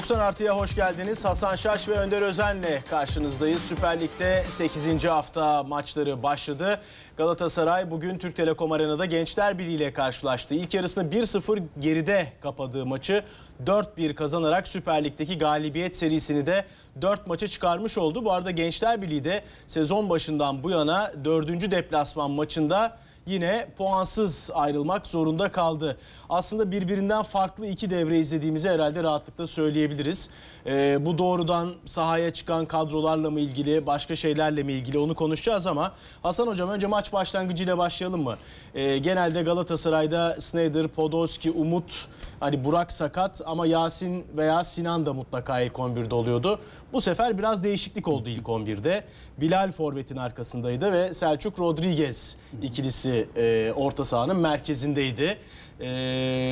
90 artıya hoş geldiniz. Hasan Şaş ve Önder Özen'le karşınızdayız. Süper Lig'de 8. hafta maçları başladı. Galatasaray bugün Türk Telekom Arena'da Gençler Birliği ile karşılaştı. İlk yarısını 1-0 geride kapadığı maçı 4-1 kazanarak Süper Lig'deki galibiyet serisini de 4 maça çıkarmış oldu. Bu arada Gençler Birliği de sezon başından bu yana 4. deplasman maçında yine puansız ayrılmak zorunda kaldı. Aslında birbirinden farklı iki devre izlediğimizi herhalde rahatlıkla söyleyebiliriz. Ee, bu doğrudan sahaya çıkan kadrolarla mı ilgili, başka şeylerle mi ilgili onu konuşacağız ama Hasan Hocam önce maç başlangıcıyla başlayalım mı? Ee, genelde Galatasaray'da Sneijder, Podolski, Umut, hani Burak sakat ama Yasin veya Sinan da mutlaka ilk 11'de oluyordu. Bu sefer biraz değişiklik oldu ilk 11'de. Bilal Forvet'in arkasındaydı ve Selçuk Rodriguez ikilisi e, orta sahanın merkezindeydi. E,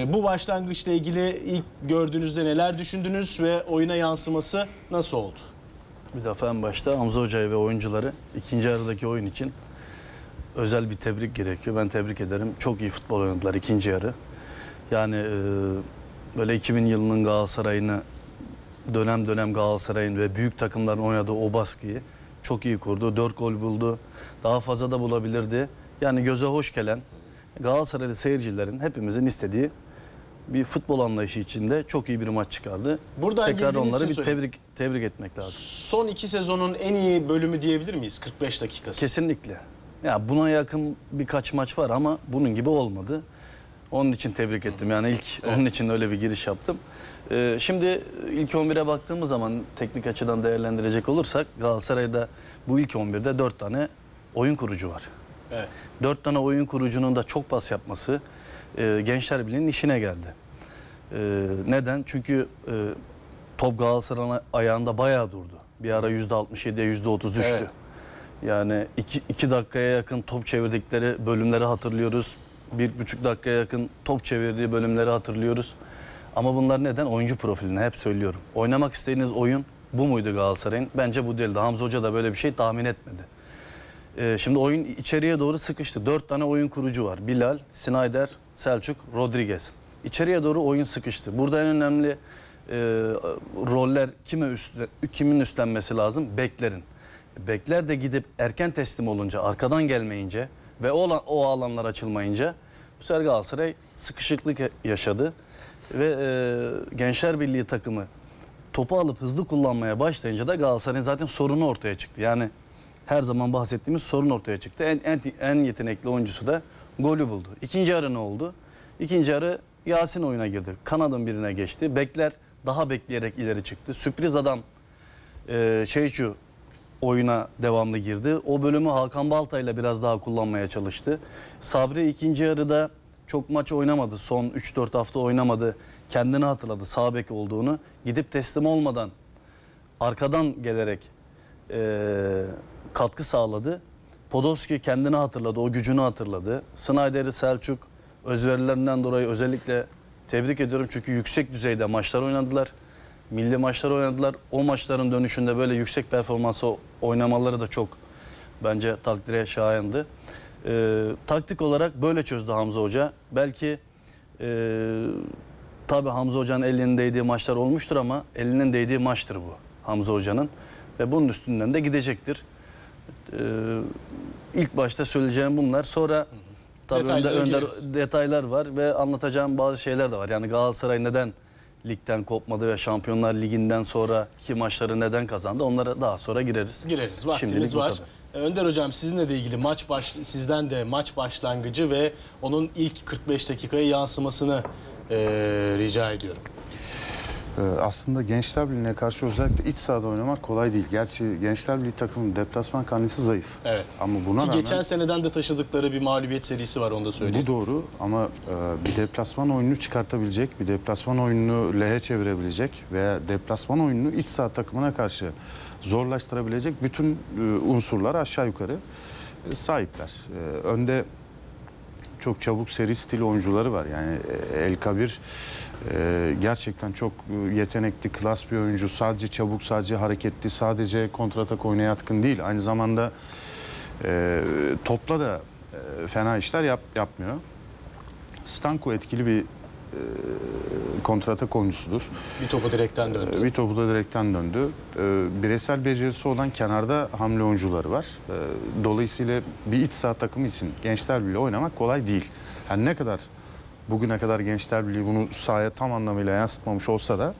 bu başlangıçla ilgili ilk gördüğünüzde neler düşündünüz ve oyuna yansıması nasıl oldu? Bir defa en başta Hamza Hoca'yı ve oyuncuları ikinci yarıdaki oyun için özel bir tebrik gerekiyor. Ben tebrik ederim. Çok iyi futbol oynadılar ikinci yarı. Yani e, böyle 2000 yılının Galatasaray'ını dönem dönem Galatasaray'ın ve büyük takımların oynadığı o baskıyı çok iyi kurdu. 4 gol buldu. Daha fazla da bulabilirdi. Yani göze hoş gelen Galatasaraylı seyircilerin hepimizin istediği bir futbol anlayışı içinde çok iyi bir maç çıkardı. Buradan Tekrar onları bir tebrik tebrik etmek lazım. Son iki sezonun en iyi bölümü diyebilir miyiz? 45 dakikası. Kesinlikle. Ya buna yakın birkaç maç var ama bunun gibi olmadı. Onun için tebrik ettim. Yani ilk onun için öyle bir giriş yaptım. Ee, şimdi ilk 11'e baktığımız zaman teknik açıdan değerlendirecek olursak Galatasaray'da bu ilk 11'de 4 tane oyun kurucu var. Evet. 4 tane oyun kurucunun da çok pas yapması e, Gençler Birliği'nin işine geldi. E, neden? Çünkü e, top Galatasaray'ın ayağında bayağı durdu. Bir ara %67'ye %30 düştü. Evet. Yani iki, iki dakikaya yakın top çevirdikleri bölümleri hatırlıyoruz. Bir buçuk dakikaya yakın top çevirdiği bölümleri hatırlıyoruz. Ama bunlar neden? Oyuncu profiline hep söylüyorum. Oynamak istediğiniz oyun bu muydu Galatasaray'ın? Bence bu değildi. Hamza Hoca da böyle bir şey tahmin etmedi. Ee, şimdi oyun içeriye doğru sıkıştı. Dört tane oyun kurucu var. Bilal, Snyder, Selçuk, Rodriguez. İçeriye doğru oyun sıkıştı. Burada en önemli e, roller kime üstle, kimin üstlenmesi lazım? Beklerin. Bekler de gidip erken teslim olunca, arkadan gelmeyince ve o, o alanlar açılmayınca bu sefer Galatasaray sıkışıklık yaşadı. Ve e, Gençler Birliği takımı topu alıp hızlı kullanmaya başlayınca da Galatasaray'ın zaten sorunu ortaya çıktı. Yani her zaman bahsettiğimiz sorun ortaya çıktı. En, en, en yetenekli oyuncusu da golü buldu. İkinci yarı ne oldu? İkinci yarı Yasin oyuna girdi. Kanadın birine geçti. Bekler daha bekleyerek ileri çıktı. Sürpriz adam e, Şeyçu oyuna devamlı girdi. O bölümü Hakan Balta ile biraz daha kullanmaya çalıştı. Sabri ikinci yarıda çok maç oynamadı. Son 3-4 hafta oynamadı. Kendini hatırladı sağ bek olduğunu. Gidip teslim olmadan arkadan gelerek e, katkı sağladı. Podolski kendini hatırladı, o gücünü hatırladı. Snyder'i Selçuk özverilerinden dolayı özellikle tebrik ediyorum. Çünkü yüksek düzeyde maçlar oynadılar. Milli maçlar oynadılar. O maçların dönüşünde böyle yüksek performansı oynamaları da çok bence takdire şayandı. E, taktik olarak böyle çözdü Hamza Hoca. Belki e, tabii Hamza Hoca'nın elinin değdiği maçlar olmuştur ama elinin değdiği maçtır bu Hamza Hoca'nın. Ve bunun üstünden de gidecektir. Ee, ilk başta söyleyeceğim bunlar. Sonra tabii Detaylara önde, önde detaylar var ve anlatacağım bazı şeyler de var. Yani Galatasaray neden ligden kopmadı ve Şampiyonlar Ligi'nden sonraki maçları neden kazandı? Onlara daha sonra gireriz. Gireriz. Vaktimiz Şimdilik var. Ee, Önder Hocam sizinle de ilgili maç baş, sizden de maç başlangıcı ve onun ilk 45 dakikaya yansımasını e, rica ediyorum. Ee, aslında Gençler Birliği'ne karşı özellikle iç sahada oynamak kolay değil. Gerçi Gençler Birliği takımının deplasman karnesi zayıf. Evet. Ama buna Ki rağmen geçen seneden de taşıdıkları bir mağlubiyet serisi var onu da söyleyeyim. bu doğru ama e, bir deplasman oyununu çıkartabilecek, bir deplasman oyununu lehe çevirebilecek veya deplasman oyununu iç saha takımına karşı zorlaştırabilecek bütün e, unsurlar aşağı yukarı e, sahipler. E, önde çok çabuk seri stil oyuncuları var. Yani e, El Kabir e, gerçekten çok e, yetenekli, klas bir oyuncu. Sadece çabuk, sadece hareketli, sadece kontratak oynaya yatkın değil. Aynı zamanda e, topla da e, fena işler yap, yapmıyor. Stanko etkili bir kontratak oyuncusudur. Bir topu direkten döndü. Bir topu da direkten döndü. Ee, Bireysel becerisi olan kenarda hamle oyuncuları var. Dolayısıyla bir iç saha takımı için Gençler Birliği oynamak kolay değil. Yani ne kadar bugüne kadar Gençler Birliği bunu sahaya tam anlamıyla yansıtmamış olsa da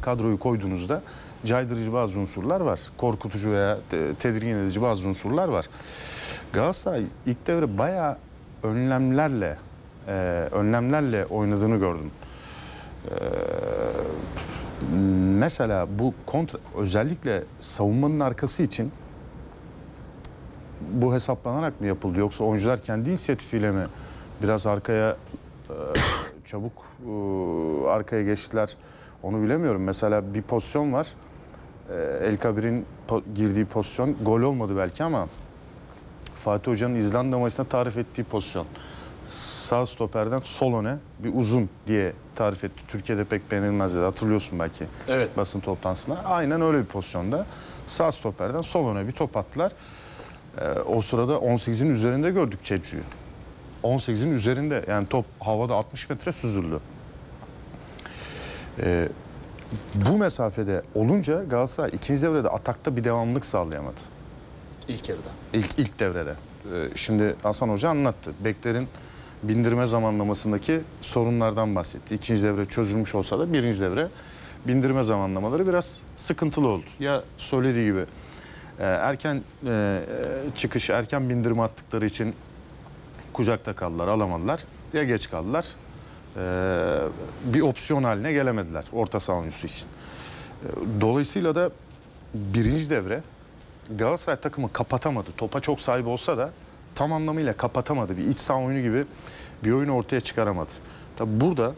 kadroyu koyduğunuzda caydırıcı bazı unsurlar var. Korkutucu veya te- tedirgin edici bazı unsurlar var. Galatasaray ilk devre bayağı önlemlerle e, önlemlerle oynadığını gördüm. Ee, mesela bu kontra özellikle savunmanın arkası için bu hesaplanarak mı yapıldı yoksa oyuncular kendi inisiyatifiyle mi biraz arkaya e, çabuk e, arkaya geçtiler onu bilemiyorum. Mesela bir pozisyon var. E, El Kabir'in girdiği pozisyon gol olmadı belki ama Fatih Hoca'nın İzlanda maçında tarif ettiği pozisyon. Sağ stoperden sol öne bir uzun diye tarif etti. Türkiye'de pek beğenilmez dedi. Hatırlıyorsun belki Evet. basın toplantısında. Aynen öyle bir pozisyonda sağ stoperden sol öne bir top attılar. Ee, o sırada 18'in üzerinde gördük Çeçu'yu. 18'in üzerinde yani top havada 60 metre süzüldü. Ee, bu mesafede olunca Galatasaray ikinci devrede atakta bir devamlılık sağlayamadı. İlk yarıda. İlk, ilk devrede. Ee, şimdi Hasan Hoca anlattı. Beklerin bindirme zamanlamasındaki sorunlardan bahsetti. İkinci devre çözülmüş olsa da birinci devre bindirme zamanlamaları biraz sıkıntılı oldu. Ya söylediği gibi e, erken e, e, çıkış, erken bindirme attıkları için kucakta kaldılar, alamadılar. Ya geç kaldılar. bir opsiyon haline gelemediler orta saha oyuncusu için. Dolayısıyla da birinci devre Galatasaray takımı kapatamadı. Topa çok sahip olsa da tam anlamıyla kapatamadı. Bir iç saha oyunu gibi bir oyun ortaya çıkaramadı. Tabi burada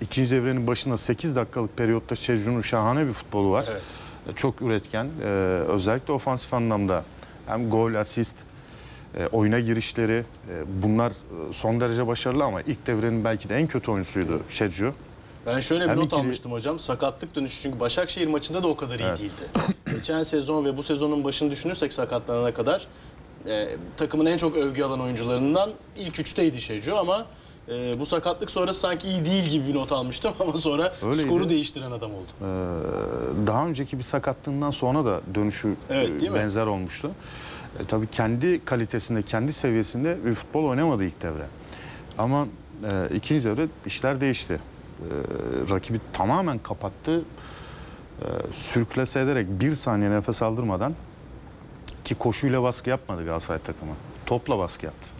ikinci devrenin başında 8 dakikalık periyotta Şecrun'un şahane bir futbolu var. Evet. Çok üretken. Ee, özellikle ofansif anlamda hem gol, asist, e, oyuna girişleri e, bunlar e, son derece başarılı ama ilk devrenin belki de en kötü oyuncusuydu Şecru. Ben şöyle bir Hem not ikili- almıştım hocam. Sakatlık dönüşü çünkü Başakşehir maçında da o kadar iyi değildi. Geçen sezon ve bu sezonun başını düşünürsek sakatlanana kadar e, takımın en çok övgü alan oyuncularından ilk üçteydi Şecu ama e, bu sakatlık sonrası sanki iyi değil gibi bir not almıştım ama sonra Öyleydi. skoru değiştiren adam oldu. Ee, daha önceki bir sakatlığından sonra da dönüşü Evet, e, benzer olmuştu. E, tabii kendi kalitesinde, kendi seviyesinde bir futbol oynamadı ilk devre. Ama e, ikinci devre işler değişti. E, rakibi tamamen kapattı. E, sürklese ederek bir saniye nefes aldırmadan ki koşuyla baskı yapmadı Galatasaray takımı. Topla baskı yaptı.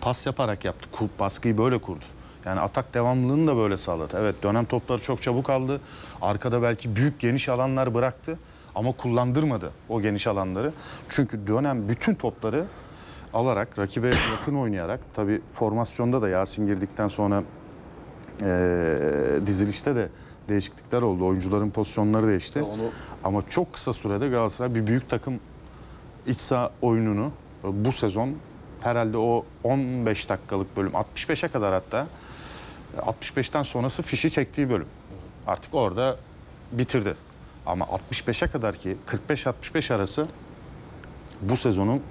Pas yaparak yaptı. Baskıyı böyle kurdu. Yani atak devamlılığını da böyle sağladı. Evet dönem topları çok çabuk aldı. Arkada belki büyük geniş alanlar bıraktı. Ama kullandırmadı o geniş alanları. Çünkü dönem bütün topları alarak, rakibe yakın oynayarak tabii formasyonda da Yasin girdikten sonra eee, dizilişte de değişiklikler oldu. Oyuncuların pozisyonları değişti. Onu- Ama çok kısa sürede Galatasaray bir büyük takım iç saha oyununu bu sezon herhalde o 15 dakikalık bölüm 65'e kadar hatta 65'ten sonrası fişi çektiği bölüm. Artık orada bitirdi. Ama 65'e kadar ki 45-65 arası bu sezonun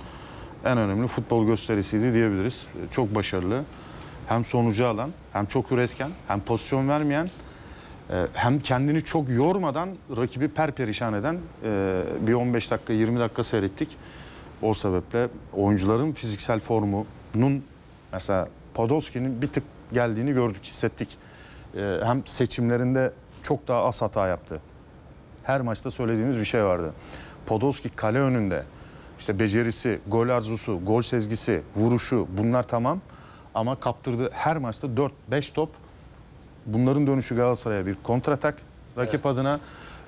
en önemli futbol gösterisiydi diyebiliriz. Çok başarılı. Hem sonucu alan, hem çok üretken, hem pozisyon vermeyen, e, hem kendini çok yormadan rakibi perperişan eden e, bir 15 dakika 20 dakika seyrettik. O sebeple oyuncuların fiziksel formunun mesela Podolski'nin bir tık geldiğini gördük, hissettik. E, Hem seçimlerinde çok daha az hata yaptı. Her maçta söylediğimiz bir şey vardı. Podolski kale önünde işte becerisi, gol arzusu, gol sezgisi, vuruşu bunlar tamam. Ama kaptırdığı her maçta 4-5 top Bunların dönüşü Galatasaray'a bir kontratak rakip adına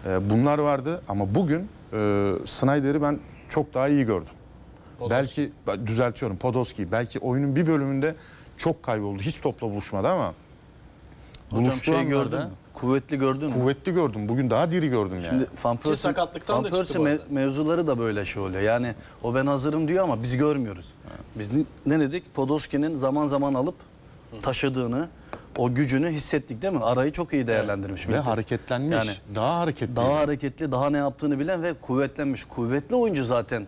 e, bunlar vardı ama bugün e, Snyder'i ben çok daha iyi gördüm. Podolski. Belki düzeltiyorum Podolski belki oyunun bir bölümünde çok kayboldu. Hiç topla buluşmadı ama Hocam şey gördün mü? Kuvvetli gördün mü? kuvvetli gördüm. Bugün daha diri gördüm yani. Şimdi Van Persie, sakatlıktan Van da çıktı Persie me- mevzuları da böyle şey oluyor. Yani o ben hazırım diyor ama biz görmüyoruz. Biz ne dedik? Podolski'nin zaman zaman alıp taşıdığını, o gücünü hissettik değil mi? Arayı çok iyi değerlendirmiş. Ve Bitti. hareketlenmiş. Yani daha hareketli. daha hareketli, daha ne yaptığını bilen ve kuvvetlenmiş. Kuvvetli oyuncu zaten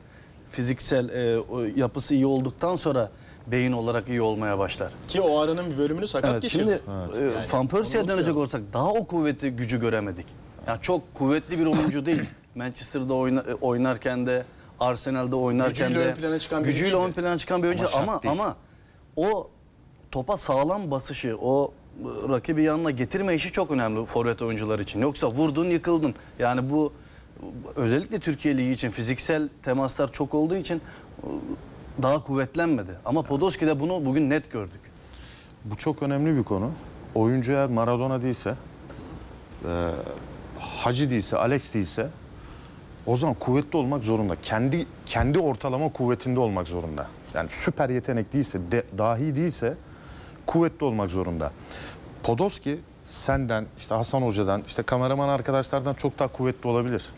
fiziksel e, yapısı iyi olduktan sonra beyin olarak iyi olmaya başlar. Ki o aranın bir bölümünü sakat Evet, geçirdi. şimdi e, Yani Van Persie'ye dönecek olsak daha o kuvveti gücü göremedik. Yani çok kuvvetli bir oyuncu değil. Manchester'da oyna- e, oynarken de Arsenal'de oynarken Gücüyle de ön plana çıkan gücüyle ön plana çıkan bir oyuncu Ama ama ama o topa sağlam basışı, o e, rakibi yanına getirme işi çok önemli forvet oyuncular için. Yoksa vurdun yıkıldın. Yani bu özellikle Türkiye Ligi için fiziksel temaslar çok olduğu için e, daha kuvvetlenmedi. Ama Podolski'de bunu bugün net gördük. Bu çok önemli bir konu. Oyuncu eğer Maradona değilse, e, Hacı değilse, Alex değilse o zaman kuvvetli olmak zorunda. Kendi kendi ortalama kuvvetinde olmak zorunda. Yani süper yetenek değilse, de, dahi değilse kuvvetli olmak zorunda. Podolski senden, işte Hasan Hoca'dan, işte kameraman arkadaşlardan çok daha kuvvetli olabilir.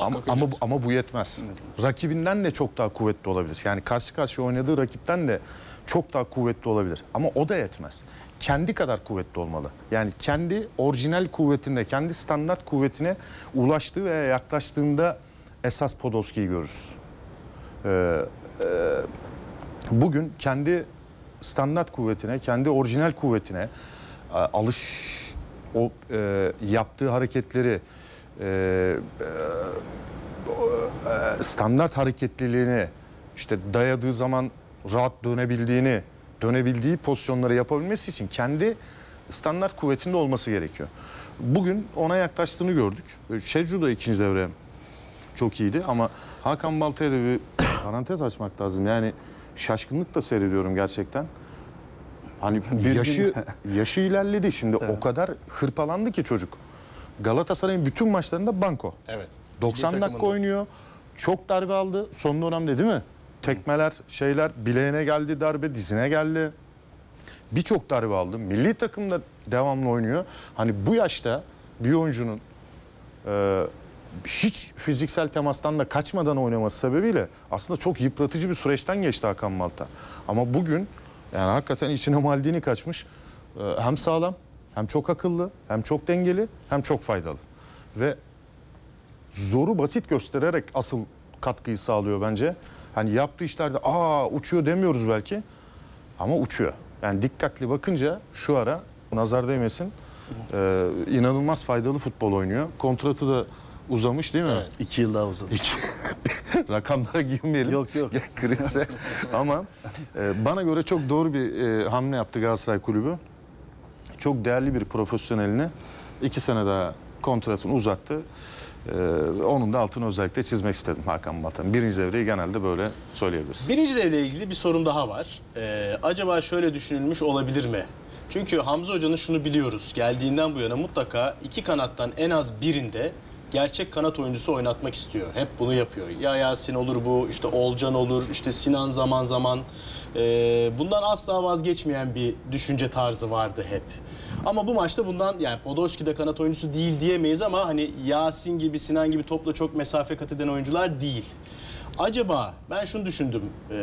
Ama, ama, ama bu yetmez. Rakibinden de çok daha kuvvetli olabilir. Yani karşı karşıya oynadığı rakipten de çok daha kuvvetli olabilir. Ama o da yetmez. Kendi kadar kuvvetli olmalı. Yani kendi orijinal kuvvetinde, kendi standart kuvvetine ulaştığı veya yaklaştığında esas Podolski'yi görürüz. Ee, e, bugün kendi standart kuvvetine, kendi orijinal kuvvetine e, alış o e, yaptığı hareketleri e, e, standart hareketliliğini işte dayadığı zaman rahat dönebildiğini, dönebildiği pozisyonları yapabilmesi için kendi standart kuvvetinde olması gerekiyor. Bugün ona yaklaştığını gördük. Şecu da ikinci devre çok iyiydi ama Hakan Balta'ya da bir parantez açmak lazım. Yani şaşkınlıkla seyrediyorum gerçekten. Hani gün- yaşı yaşı ilerledi şimdi. O kadar hırpalandı ki çocuk. Galatasaray'ın bütün maçlarında banko. Evet. 90 Milli dakika takımında. oynuyor. Çok darbe aldı. Son dönemde değil mi? Tekmeler, şeyler bileğine geldi darbe, dizine geldi. Birçok darbe aldı. Milli takımda devamlı oynuyor. Hani bu yaşta bir oyuncunun e, hiç fiziksel temastan da kaçmadan oynaması sebebiyle aslında çok yıpratıcı bir süreçten geçti Hakan Malta. Ama bugün yani hakikaten içine Maldini kaçmış. E, hem sağlam, hem çok akıllı, hem çok dengeli, hem çok faydalı. Ve zoru basit göstererek asıl katkıyı sağlıyor bence. Hani yaptığı işlerde aa uçuyor demiyoruz belki ama uçuyor. Yani dikkatli bakınca şu ara nazar değmesin e, inanılmaz faydalı futbol oynuyor. Kontratı da uzamış değil mi? Evet. İki yıl daha uzadı. Rakamlara girmeyelim. Yok, yok. Krize. Ama e, bana göre çok doğru bir e, hamle yaptı Galatasaray Kulübü. Çok değerli bir profesyonelini iki sene daha kontratını uzattı. E, onun da altını özellikle çizmek istedim Hakan Batan. Birinci devreyi genelde böyle söyleyebiliriz. Birinci devle ilgili bir sorum daha var. Ee, acaba şöyle düşünülmüş olabilir mi? Çünkü Hamza Hoca'nın şunu biliyoruz. Geldiğinden bu yana mutlaka iki kanattan en az birinde gerçek kanat oyuncusu oynatmak istiyor. Hep bunu yapıyor. Ya Yasin olur bu, işte Olcan olur, işte Sinan zaman zaman. Ee, bundan asla vazgeçmeyen bir düşünce tarzı vardı hep. Ama bu maçta bundan yani Podolski de kanat oyuncusu değil diyemeyiz ama hani Yasin gibi, Sinan gibi topla çok mesafe kat eden oyuncular değil. Acaba ben şunu düşündüm eee,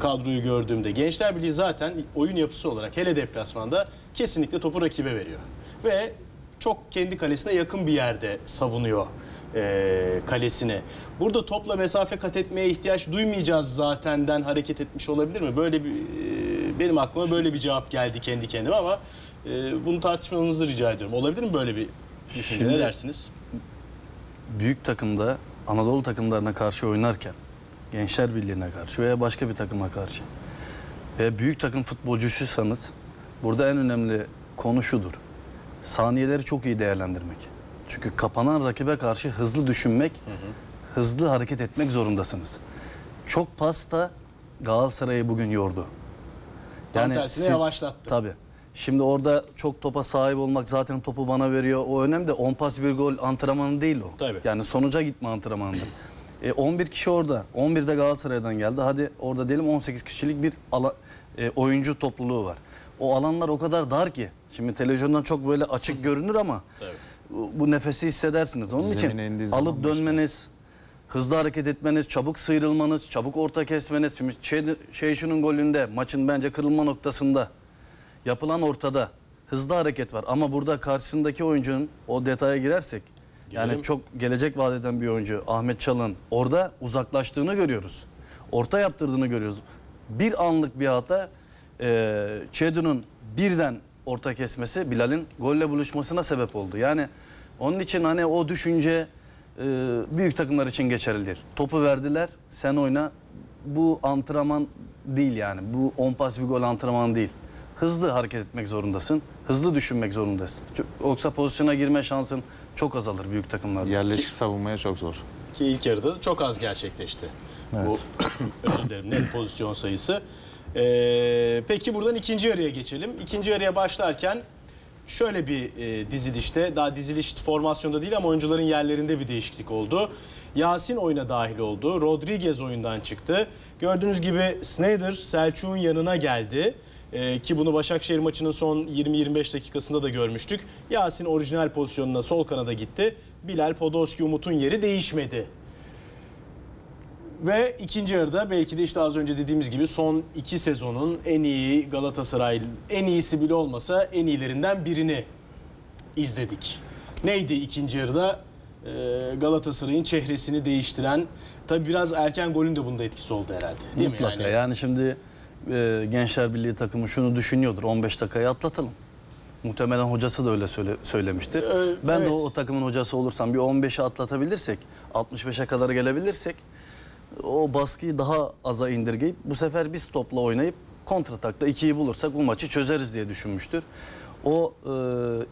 kadroyu gördüğümde. Gençler Birliği zaten oyun yapısı olarak hele deplasmanda kesinlikle topu rakibe veriyor. Ve çok kendi kalesine yakın bir yerde savunuyor eee, kalesini. Burada topla mesafe kat etmeye ihtiyaç duymayacağız zatenden hareket etmiş olabilir mi? Böyle bir eee, benim aklıma böyle bir cevap geldi kendi kendime ama eee, bunu tartışmamızı rica ediyorum. Olabilir mi böyle bir düşünce? Ne Şimdi- dersiniz? büyük takımda Anadolu takımlarına karşı oynarken Gençler Birliği'ne karşı veya başka bir takıma karşı ve büyük takım futbolcusuysanız burada en önemli konu şudur. Saniyeleri çok iyi değerlendirmek. Çünkü kapanan rakibe karşı hızlı düşünmek, hızlı hareket etmek zorundasınız. Çok pas da Galatasaray'ı bugün yordu. Tam tersine yavaşlattı. Tabii. Şimdi orada çok topa sahip olmak zaten topu bana veriyor. O önemli de 10 pas bir gol antrenmanı değil o. Tabii. Yani sonuca gitme antrenmanıdır. E, 11 kişi orada. 11 de Galatasaray'dan geldi. Hadi orada diyelim 18 kişilik bir ala, e, oyuncu topluluğu var. O alanlar o kadar dar ki. Şimdi televizyondan çok böyle açık görünür ama bu, bu nefesi hissedersiniz. Onun Zemine indiği için alıp dönmeniz, hızlı hareket etmeniz, çabuk sıyrılmanız, çabuk orta kesmeniz. Şimdi şey, şey şunun golünde maçın bence kırılma noktasında yapılan ortada hızlı hareket var ama burada karşısındaki oyuncunun o detaya girersek Girelim. yani çok gelecek vaat eden bir oyuncu Ahmet Çalın orada uzaklaştığını görüyoruz. orta yaptırdığını görüyoruz. Bir anlık bir hata e, Çedu'nun birden orta kesmesi Bilal'in golle buluşmasına sebep oldu. Yani onun için hani o düşünce e, büyük takımlar için geçerli değil. Topu verdiler, sen oyna. Bu antrenman değil yani. Bu 10 pas bir gol antrenmanı değil. Hızlı hareket etmek zorundasın. Hızlı düşünmek zorundasın. Yoksa pozisyona girme şansın çok azalır büyük takımlarda. Yerleşik savunmaya çok zor. Ki ilk yarıda da çok az gerçekleşti. Bu özür dilerim net pozisyon sayısı. Ee, peki buradan ikinci yarıya geçelim. İkinci yarıya başlarken şöyle bir e, dizilişte, daha diziliş formasyonda değil ama oyuncuların yerlerinde bir değişiklik oldu. Yasin oyuna dahil oldu. Rodriguez oyundan çıktı. Gördüğünüz gibi Sneijder Selçuk'un yanına geldi. Ee, ki bunu Başakşehir maçının son 20-25 dakikasında da görmüştük. Yasin orijinal pozisyonuna sol kanada gitti. Bilal Podolski Umut'un yeri değişmedi. Ve ikinci yarıda belki de işte az önce dediğimiz gibi son iki sezonun en iyi Galatasaray, en iyisi bile olmasa en iyilerinden birini izledik. Neydi ikinci yarıda Ee, Galatasaray'ın çehresini değiştiren, tabi biraz erken golün de bunda etkisi oldu herhalde değil Mutlaka. mi? Yani, Yani, şimdi e, Gençler Birliği takımı şunu düşünüyordur. 15 dakikayı atlatalım. Muhtemelen hocası da öyle söyle, söylemiştir. Ee, ben evet. de o, o takımın hocası olursam bir 15'e atlatabilirsek, 65'e kadar gelebilirsek o baskıyı daha aza indirgeyip bu sefer biz topla oynayıp kontratakta 2'yi bulursak bu maçı çözeriz diye düşünmüştür. O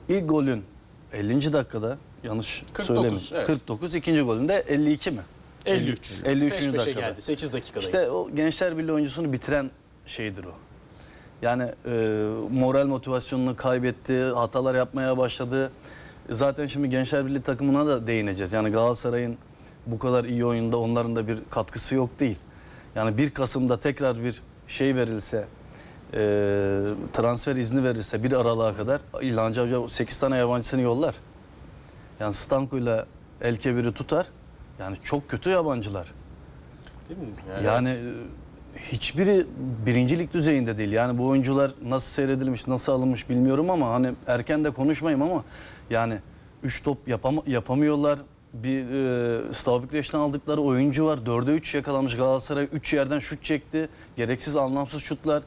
e, ilk golün 50. dakikada yanlış 49, söylemiyorum. evet. 49 ikinci golünde 52 mi? 53. 53. Peş peşe dakikada. geldi 8 dakikada. İşte o Gençler Birliği oyuncusunu bitiren şeydir o. Yani e, moral motivasyonunu kaybetti, hatalar yapmaya başladı. Zaten şimdi Gençler Birliği takımına da değineceğiz. Yani Galatasaray'ın bu kadar iyi oyunda onların da bir katkısı yok değil. Yani 1 Kasım'da tekrar bir şey verilse, e, transfer izni verilse bir aralığa kadar İlhancı Hoca 8 tane yabancısını yollar. Yani Stanko'yla Elkebir'i tutar. Yani çok kötü yabancılar. Değil mi? Yani e, hiçbiri birincilik düzeyinde değil. Yani bu oyuncular nasıl seyredilmiş, nasıl alınmış bilmiyorum ama hani erken de konuşmayayım ama yani 3 top yapam- yapamıyorlar. Bir e, Stavbükleş'ten aldıkları oyuncu var. 4'e 3 yakalamış Galatasaray. 3 yerden şut çekti. Gereksiz anlamsız şutlar.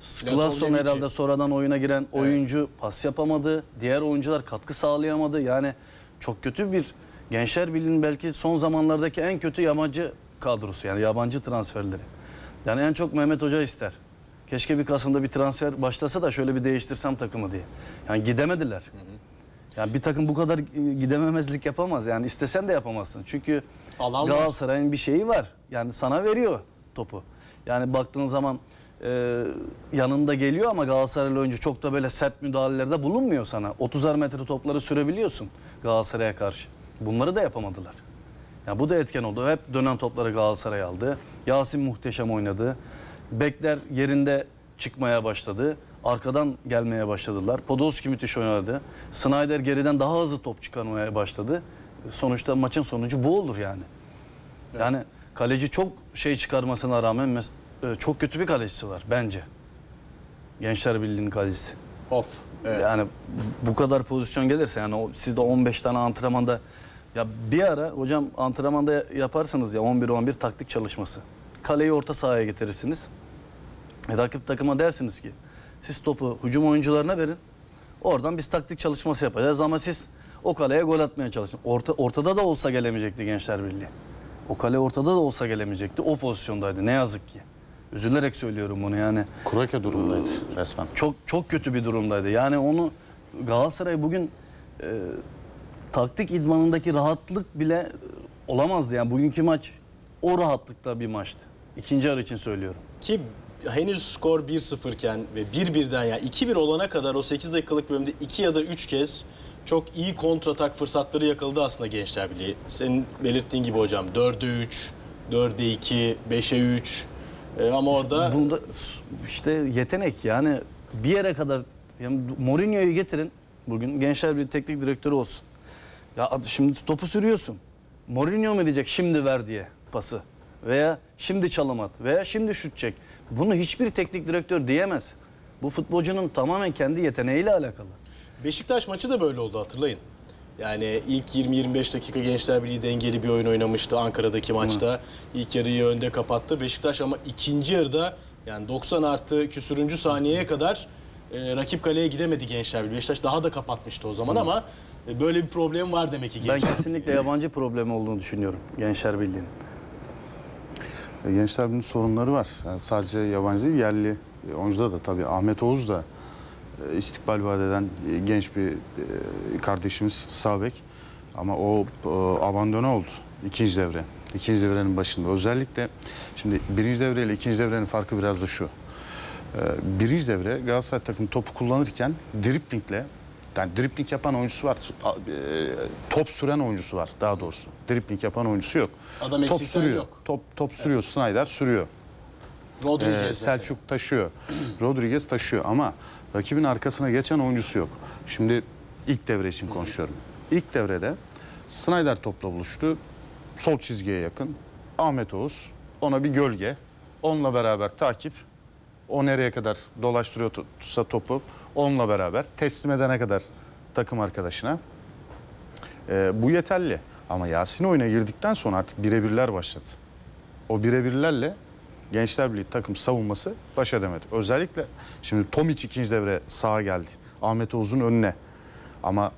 Sklasson herhalde sonradan oyuna giren oyuncu pas yapamadı. Diğer oyuncular katkı sağlayamadı. Yani çok kötü bir Gençler Birliği'nin belki son zamanlardaki en kötü yabancı kadrosu. Yani yabancı transferleri. Yani en çok Mehmet Hoca ister. Keşke bir Kasım'da bir transfer başlasa da şöyle bir değiştirsem takımı diye. Yani gidemediler. Yani bir takım bu kadar e, gidememezlik yapamaz. Yani istesen de yapamazsın. Çünkü Alan. Galatasaray'ın bir şeyi var. Yani sana veriyor topu. Yani baktığın zaman e, yanında geliyor ama Galatasaraylı oyuncu çok da böyle sert müdahalelerde bulunmuyor sana. 30'ar metre topları sürebiliyorsun Galatasaray'a karşı. Bunları da yapamadılar. Yani bu da etken oldu. Hep dönen topları Galatasaray aldı. Yasin muhteşem oynadı. Bekler yerinde çıkmaya başladı. Arkadan gelmeye başladılar. Podolski müthiş oynadı. Snyder geriden daha hızlı top çıkarmaya başladı. Sonuçta maçın sonucu bu olur yani. Yani kaleci çok şey çıkarmasına rağmen e, çok kötü bir kalecisi var bence. Gençler Birliği'nin kalecisi. Hop. Evet. Yani bu kadar pozisyon gelirse yani o, siz de 15 tane antrenmanda ya bir ara hocam antrenmanda yaparsınız ya 11-11 taktik çalışması. Kaleyi orta sahaya getirirsiniz. E, rakip takıma dersiniz ki siz topu hücum oyuncularına verin. Oradan biz taktik çalışması yapacağız ama siz o kaleye gol atmaya çalışın. Orta, ortada da olsa gelemeyecekti Gençler Birliği. O kale ortada da olsa gelemeyecekti. O pozisyondaydı ne yazık ki. Üzülerek söylüyorum bunu yani Kurake durumdaydı resmen. çok çok kötü bir durumdaydı. Yani onu Galatasaray bugün e, taktik idmanındaki rahatlık bile e, olamazdı. Yani bugünkü maç o rahatlıkta bir maçtı. İkinci yarı için söylüyorum. Ki henüz skor 1-0 iken ve 1-1'den yani 2-1 olana kadar o 8 dakikalık bölümde 2 ya da 3 kez çok iyi kontratak fırsatları yakaladı aslında Gençler Birliği. Senin belirttiğin gibi hocam 4'e 3, 4'e 2, 5'e 3 Ee, ama orada Bunda işte yetenek yani bir yere kadar yani Mourinho'yu getirin bugün Gençler bir teknik direktörü olsun. Ya şimdi topu sürüyorsun. Mourinho mu diyecek şimdi ver diye pası veya şimdi çalım at veya şimdi şut çek. Bunu hiçbir teknik direktör diyemez. Bu futbolcunun tamamen kendi yeteneğiyle alakalı. Beşiktaş maçı da böyle oldu hatırlayın. Yani ilk 20-25 dakika Gençler Birliği dengeli bir oyun oynamıştı Ankara'daki maçta. İlk yarıyı önde kapattı. Beşiktaş ama ikinci yarıda yani 90 artı küsürüncü saniyeye kadar e, rakip kaleye gidemedi Gençler Birliği. Beşiktaş daha da kapatmıştı o zaman ama e, böyle bir problem var demek ki Ben Gençler kesinlikle yabancı problemi olduğunu düşünüyorum Gençler Birliği'nin. E, Gençler Birliği'nin sorunları var. Yani sadece yabancı değil, yerli e, oyuncuda da tabii Ahmet Oğuz da e, istikbal vaat eden genç bir kardeşimiz Sabek. Ama o abandone oldu ikinci devre. İkinci devrenin başında. Özellikle şimdi birinci devre ile ikinci devrenin farkı biraz da şu. Birinci devre Galatasaray takımı topu kullanırken driplingle yani dripling yapan oyuncusu var. E, Top süren oyuncusu var daha doğrusu. Dripling yapan oyuncusu yok. Adam top sürüyor. yok. Top top sürüyor. Snyder sürüyor. Rodriguez Ee, mesela. Selçuk taşıyor. Rodriguez taşıyor ama rakibin arkasına geçen oyuncusu yok. Şimdi ilk devre için konuşuyorum. İlk devrede Snyder topla buluştu. Sol çizgiye yakın. Ahmet Oğuz ona bir gölge. Onunla beraber takip. O nereye kadar dolaştırıyor tutsa topu. Onunla beraber teslim edene kadar takım arkadaşına. Ee, bu yeterli. Ama Yasin oyuna girdikten sonra artık birebirler başladı. O birebirlerle Gençler Birliği takım savunması baş edemedi. Özellikle şimdi Tomic ikinci devre sağa geldi. Ahmet Oğuz'un önüne. Ama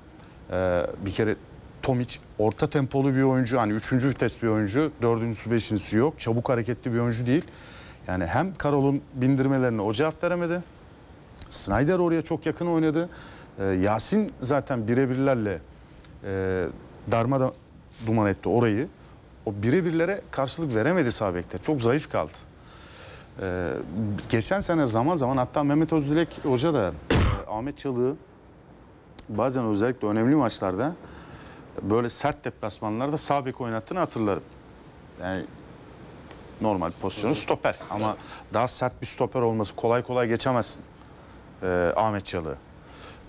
e, bir kere Tomic orta tempolu bir oyuncu. Hani üçüncü vites bir oyuncu. Dördüncüsü beşincisi yok. Çabuk hareketli bir oyuncu değil. Yani hem Karol'un bindirmelerine o cevap veremedi. Snyder oraya çok yakın oynadı. Ee, Yasin zaten birebirlerle e, darma duman etti orayı. O birebirlere karşılık veremedi sağ bekte. Çok zayıf kaldı. Ee, geçen sene zaman zaman hatta Mehmet Özdilek Hoca da e, Ahmet Çalık'ı bazen özellikle önemli maçlarda böyle sert deplasmanlarda sağ bek oynattığını hatırlarım. Yani normal pozisyonu stoper ama daha sert bir stoper olması kolay kolay geçemezsin e, Ahmet Çalık'ı.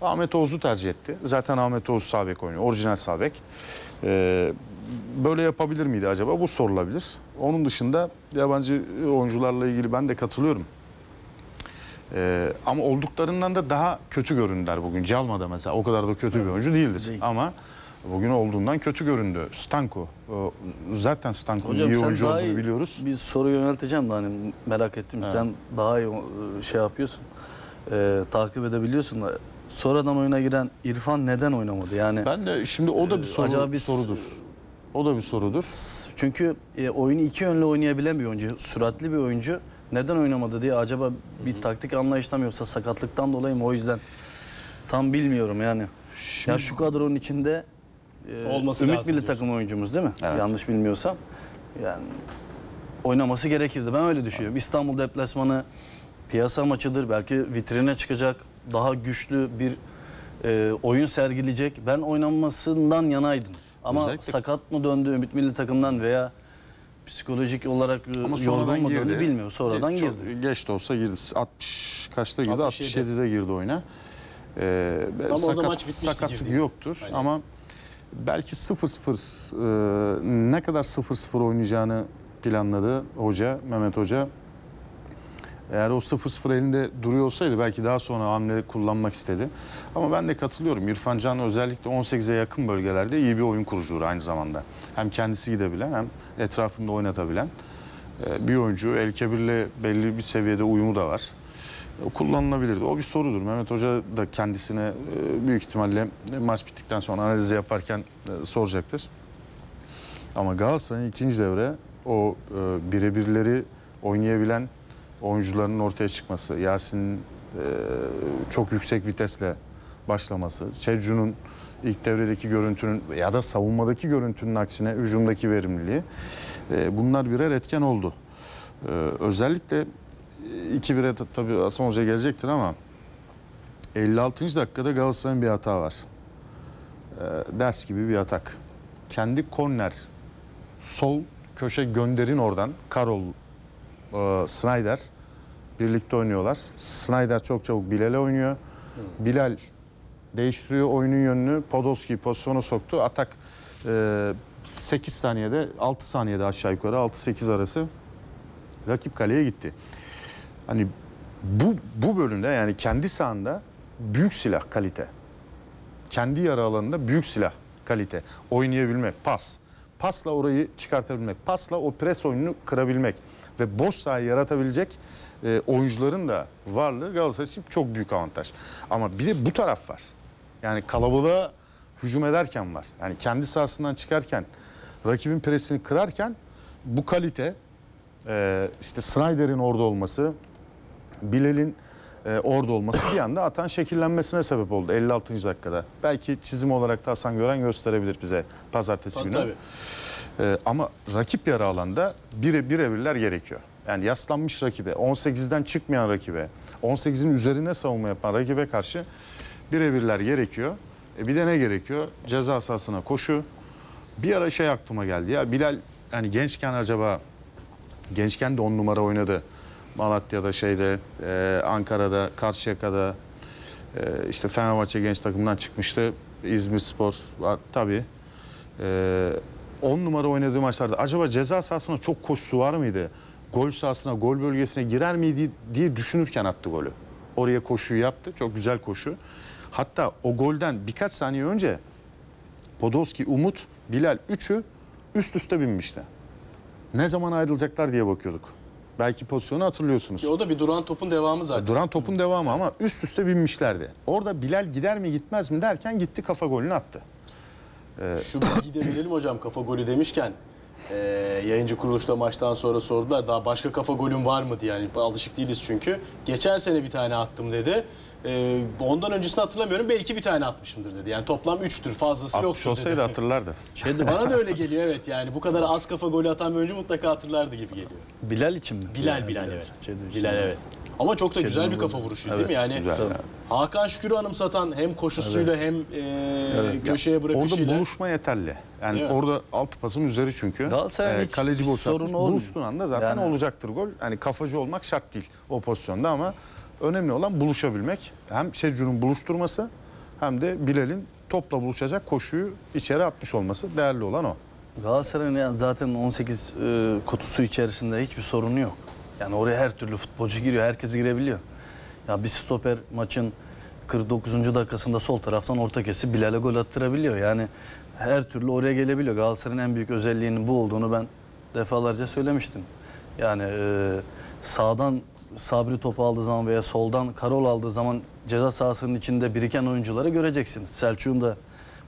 Ahmet Oğuz'u tercih etti. Zaten Ahmet Oğuz sağ bek oynuyor. Orijinal sağ bek. E, böyle yapabilir miydi acaba? Bu sorulabilir. Onun dışında yabancı oyuncularla ilgili ben de katılıyorum. E, ama olduklarından da daha kötü göründüler bugün. Calma'da mesela o kadar da kötü bir oyuncu değildir. Değil. Ama bugün olduğundan kötü göründü. Stanko. Zaten Stanko'nun iyi oyuncu olduğunu iyi biliyoruz. bir soru yönelteceğim de hani merak ettim. Sen daha iyi e, şey yapıyorsun. E, takip edebiliyorsun da. Sonradan oyuna giren İrfan neden oynamadı? Yani Ben de şimdi o da bir soru, acaba biz- sorudur. O da bir sorudur. çünkü e, oyunu iki yönlü oynayabilen bir oyuncu, süratli bir oyuncu. Neden oynamadı diye acaba bir taktik anlayıştan mı yoksa sakatlıktan dolayı mı o yüzden tam bilmiyorum yani. ya şu kadronun içinde e, Olması Ümit lazım milli diyorsun. takım oyuncumuz değil mi? Evet. Yanlış bilmiyorsam. Yani oynaması gerekirdi. Ben öyle düşünüyorum. İstanbul deplasmanı piyasa maçıdır. Belki vitrine çıkacak. Daha güçlü bir e, oyun sergileyecek. Ben oynanmasından yanaydım. Ama Özellikle- sakat mı döndü Ümit milli takımdan veya psikolojik olarak e, Ama yorgun sonradan mu girdi. döndü bilmiyorum. Sonradan Çok girdi. Geç de olsa girdi. 60 kaçta girdi? 67. 67'de girdi oyuna. Ee, Ama sakat, orada maç bitmişti sakatlık girdiğinde. yoktur Aynen. ama belki 0-0 e, ne kadar 0-0 oynayacağını planladı hoca, Mehmet Hoca. Eğer o 0-0 elinde duruyor olsaydı belki daha sonra hamle kullanmak istedi. Ama ben de katılıyorum. İrfan Can özellikle 18'e yakın bölgelerde iyi bir oyun kurucudur aynı zamanda. Hem kendisi gidebilen hem etrafında oynatabilen e, bir oyuncu. El Kebir'le belli bir seviyede uyumu da var. E, Kullanılabilirdi. O bir sorudur. Mehmet Hoca da kendisine e, büyük ihtimalle maç bittikten sonra analizi yaparken soracaktır. Ama Galatasaray'ın ikinci devre o birebirleri oynayabilen oyuncuların ortaya çıkması, Yasin'in e, çok yüksek vitesle başlaması, Çecu'nun ilk devredeki görüntünün ya da savunmadaki görüntünün aksine hücumdaki verimliliği e, bunlar birer etken oldu. E, özellikle 2-1'e ta- tabii Hasan Hoca gelecektir ama 56. dakikada Galatasaray'ın bir hata var. E, ders gibi bir atak. Kendi korner sol köşe gönderin oradan Karol e, Snyder birlikte oynuyorlar. Snyder çok çabuk Bilal'e oynuyor. Bilal değiştiriyor oyunun yönünü. Podolski pozisyona soktu. Atak e, 8 saniyede 6 saniyede aşağı yukarı 6-8 arası rakip kaleye gitti. Hani bu bu bölümde yani kendi sahanda büyük silah kalite. Kendi yarı alanında büyük silah. kalite. Oynayabilmek, pas. Pasla orayı çıkartabilmek, pasla o pres oyununu kırabilmek ve boş sahayı yaratabilecek e, oyuncuların da varlığı Galatasaray için çok büyük avantaj. Ama bir de bu taraf var. Yani kalabalığa hücum ederken var. Yani kendi sahasından çıkarken, rakibin presini kırarken bu kalite e, işte Snyder'in orada olması, Bilal'in e, orada olması bir anda atan şekillenmesine sebep oldu 56. dakikada. Belki çizim olarak da Hasan Gören gösterebilir bize pazartesi Tabii, günü. tabii. E, ama rakip yarı alanda bire birebirler gerekiyor. Yani yaslanmış rakibe, 18'den çıkmayan rakibe, 18'in üzerine savunma yapan rakibe karşı birebirler gerekiyor. E bir de ne gerekiyor? Ceza sahasına koşu. Bir ara şey aklıma geldi ya Bilal hani gençken acaba gençken de on numara oynadı. Malatya'da şeyde, e, Ankara'da, Karşıyaka'da, e, işte Fenerbahçe genç takımdan çıkmıştı. İzmir Spor var tabii. E, 10 numara oynadığı maçlarda acaba ceza sahasına çok koşusu var mıydı? Gol sahasına, gol bölgesine girer miydi diye düşünürken attı golü. Oraya koşuyu yaptı. Çok güzel koşu. Hatta o golden birkaç saniye önce Podolski, Umut, Bilal üçü üst üste binmişti. Ne zaman ayrılacaklar diye bakıyorduk. Belki pozisyonu hatırlıyorsunuz. O da bir duran topun devamı zaten. Duran topun devamı ama üst üste binmişlerdi. Orada Bilal gider mi gitmez mi derken gitti kafa golünü attı. Şu bilgiyi de verelim hocam kafa golü demişken. e, yayıncı kuruluşta maçtan sonra sordular daha başka kafa golün var mı diye. Yani alışık değiliz çünkü. Geçen sene bir tane attım dedi. E, ondan öncesini hatırlamıyorum. Belki bir tane atmışımdır dedi. Yani toplam 3'tür fazlası Atmış yoktur olsaydı dedi. hatırlardı. Şey de Bana da öyle geliyor evet yani. Bu kadar az kafa golü atan bir oyuncu mutlaka hatırlardı gibi geliyor. Bilal için mi? Bilal Bilal evet. Bilal evet. Ama çok da Şey güzel bir kafa vuruşu değil Evet, mi? Yani Güzel. yani. Hakan Şükür'ü anımsatan hem koşusuyla hem e, köşeye bırakışıyla. Orada buluşma yeterli. Yani Değil mi? orada alt pasın üzeri çünkü. Galatasaray'ın Ee, hiç kaleci bir boşaltmış. sorunu olmuyor. Buluştuğun anda zaten Yani- olacaktır gol. Yani kafacı olmak şart değil o pozisyonda ama önemli olan buluşabilmek. Hem Şecun'un buluşturması hem de Bilal'in topla buluşacak koşuyu içeri atmış olması değerli olan o. Galatasaray'ın zaten 18 e, kutusu içerisinde hiçbir sorunu yok. Yani oraya her türlü futbolcu giriyor, herkes girebiliyor. Ya bir stoper maçın 49. dakikasında sol taraftan orta kesip Bilal'e gol attırabiliyor. Yani her türlü oraya gelebiliyor. Galatasaray'ın en büyük özelliğinin bu olduğunu ben defalarca söylemiştim. Yani e, sağdan Sabri topu aldığı zaman veya soldan Karol aldığı zaman ceza sahasının içinde biriken oyuncuları göreceksiniz. Selçuk'un da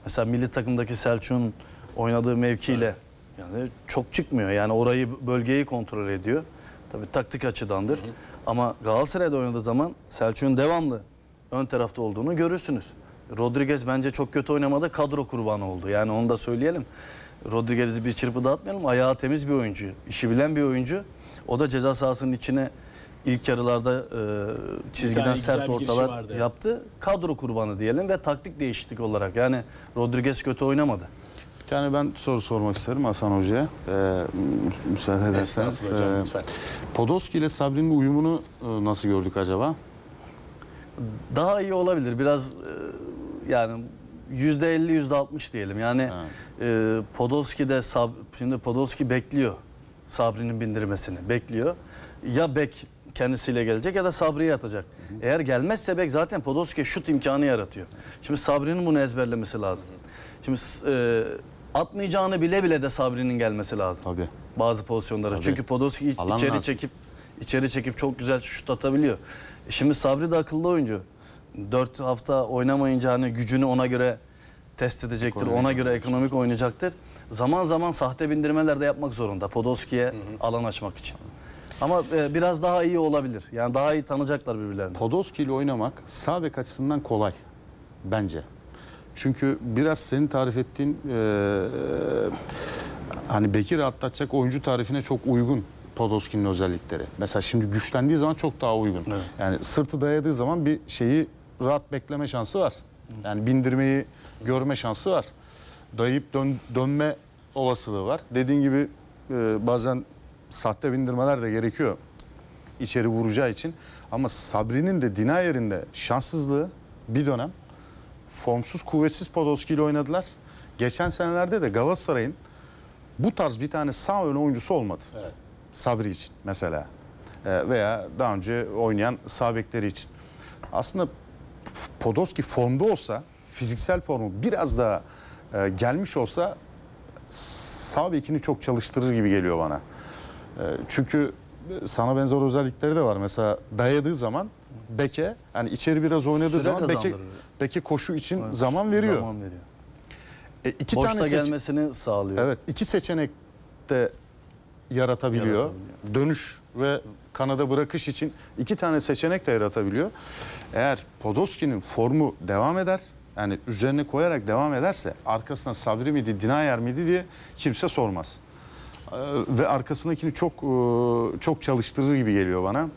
mesela milli takımdaki Selçuk'un oynadığı mevkiyle yani çok çıkmıyor. Yani orayı bölgeyi kontrol ediyor. Tabii taktik açıdandır. Ama Galatasaray'da oynadığı zaman Selçuk'un devamlı ön tarafta olduğunu görürsünüz. Rodriguez bence çok kötü oynamadı. Kadro kurbanı oldu. Yani onu da söyleyelim. Rodriguez'i bir çırpıda atmayalım. Ayağı temiz bir oyuncu. işi bilen bir oyuncu. O da ceza sahasının içine ilk yarılarda e, çizgiden sert ortalar vardı. yaptı. Kadro kurbanı diyelim ve taktik değişiklik olarak. Yani Rodriguez kötü oynamadı. Bir tane ben soru sormak isterim Hasan Hoca'ya. Ee, müsaade ederseniz. Hocam Ee, lütfen. Podolski ile Sabri'nin uyumunu e, nasıl gördük acaba? Daha iyi olabilir. Biraz e, yani yüzde elli yüzde altmış diyelim. Yani e, Podolski de Sab şimdi Podolski bekliyor Sabri'nin bindirmesini bekliyor. Ya Bek kendisiyle gelecek ya da Sabri'ye atacak. Eğer gelmezse Bek zaten Podolski'ye şut imkanı yaratıyor. Şimdi Sabri'nin bunu ezberlemesi lazım. Şimdi e, atmayacağını bile bile de Sabri'nin gelmesi lazım. Tabii. Bazı pozisyonlara. Çünkü Podolski iç- Alan içeri lazım. çekip içeri çekip çok güzel şut atabiliyor. E Şimdi Sabri de akıllı oyuncu. 4 hafta oynamayınca hani gücünü ona göre test edecektir. Ekonomik ona göre ekonomik oynayacaktır. Zaman zaman sahte bindirmeler de yapmak zorunda Podolski'ye alan açmak için. Ama e, biraz daha iyi olabilir. Yani daha iyi tanıyacaklar birbirlerini. Podolski ile oynamak sağ bek açısından kolay bence. Çünkü biraz senin tarif ettiğin e, hani Bekir atlatacak oyuncu tarifine çok uygun Podolski'nin özellikleri. Mesela şimdi güçlendiği zaman çok daha uygun. Yani sırtı dayadığı zaman bir şeyi rahat bekleme şansı var. Yani bindirmeyi görme şansı var. Dayayıp dön, dönme olasılığı var. Dediğin gibi e, bazen sahte bindirmeler de gerekiyor içeri vuracağı için. Ama Sabri'nin de Dinayer'in de şanssızlığı bir dönem formsuz kuvvetsiz Podolski ile oynadılar. Geçen senelerde de Galatasaray'ın bu tarz bir tane sağ ön oyuncusu olmadı. Evet. Sabri için mesela. Ee, veya daha önce oynayan sağ bekleri için. Aslında Podolski formda olsa fiziksel formu biraz daha e, gelmiş olsa sağ bekini çok çalıştırır gibi geliyor bana. E, çünkü sana benzer özellikleri de var. Mesela dayadığı zaman beke yani içeri biraz oynadığı Süre zaman beke, beke koşu için zaman veriyor. Zaman veriyor. E, iki Boşta tane seç- gelmesini sağlıyor. Evet iki seçenek de yaratabiliyor. Yaratabiliyor. Dönüş ve kanada bırakış için iki tane seçenek de yaratabiliyor. Eğer Podolski'nin formu devam eder, yani üzerine koyarak devam ederse arkasına Sabri miydi, Dinayer miydi diye kimse sormaz. Ee, ve arkasındakini çok e, çok çalıştırır gibi geliyor bana.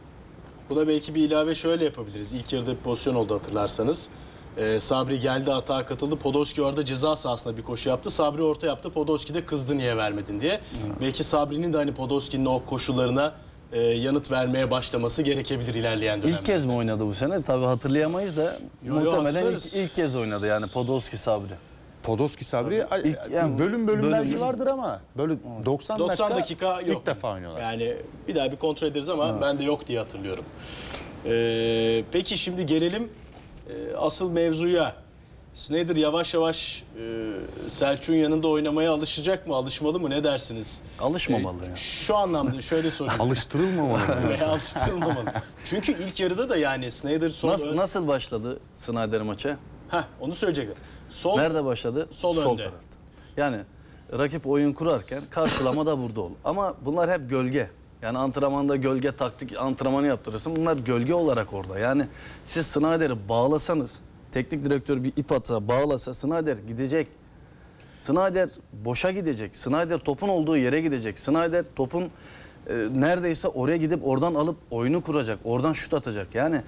Buna belki bir ilave şöyle yapabiliriz. İlk yarıda bir pozisyon oldu hatırlarsanız. Ee, Sabri geldi atağa katıldı. Podolski orada ceza sahasında bir koşu yaptı. Sabri orta yaptı. Podolski de kızdı niye vermedin diye. Belki Sabri'nin de hani Podolski'nin o koşullarına e, yanıt vermeye başlaması gerekebilir ilerleyen dönemde. İlk kez mi oynadı bu sene? Tabii hatırlayamayız da yo, muhtemelen hatırlarız. ilk, ilk kez oynadı yani Podolski Sabri. Podolski Sabri İlk- yani bölüm bölüm bölüm- belki vardır ama böyle 90, 90 dakika yok. ilk defa oynuyorlar. Yani bir daha bir kontrol ederiz ama ben de yok diye hatırlıyorum. Ee, peki şimdi gelelim e, asıl mevzuya. Snyder yavaş yavaş e, Selçuk'un yanında oynamaya alışacak mı? Alışmalı mı? Ne dersiniz? Alışmamalı yani. Şu anlamda şöyle sorayım. Alıştırılmamalı. Veya alıştırılmamalı. Çünkü ilk yarıda da yani Snyder sol Nasıl, ön- nasıl başladı Snyder maça? Heh, onu söyleyecekler. Sol Nerede başladı? Sol önde. tarafta. Yani rakip oyun kurarken karşılama da burada ol. Ama bunlar hep gölge. Yani antrenmanda gölge taktik antrenmanı yaptırırsın. Bunlar gölge olarak orada. Yani siz Snyder'i bağlasanız, teknik direktör bir ip atsa, bağlasa Snyder gidecek. Snyder boşa gidecek. Snyder topun olduğu yere gidecek. Snyder topun e, neredeyse oraya gidip oradan alıp oyunu kuracak. Oradan şut atacak. Yani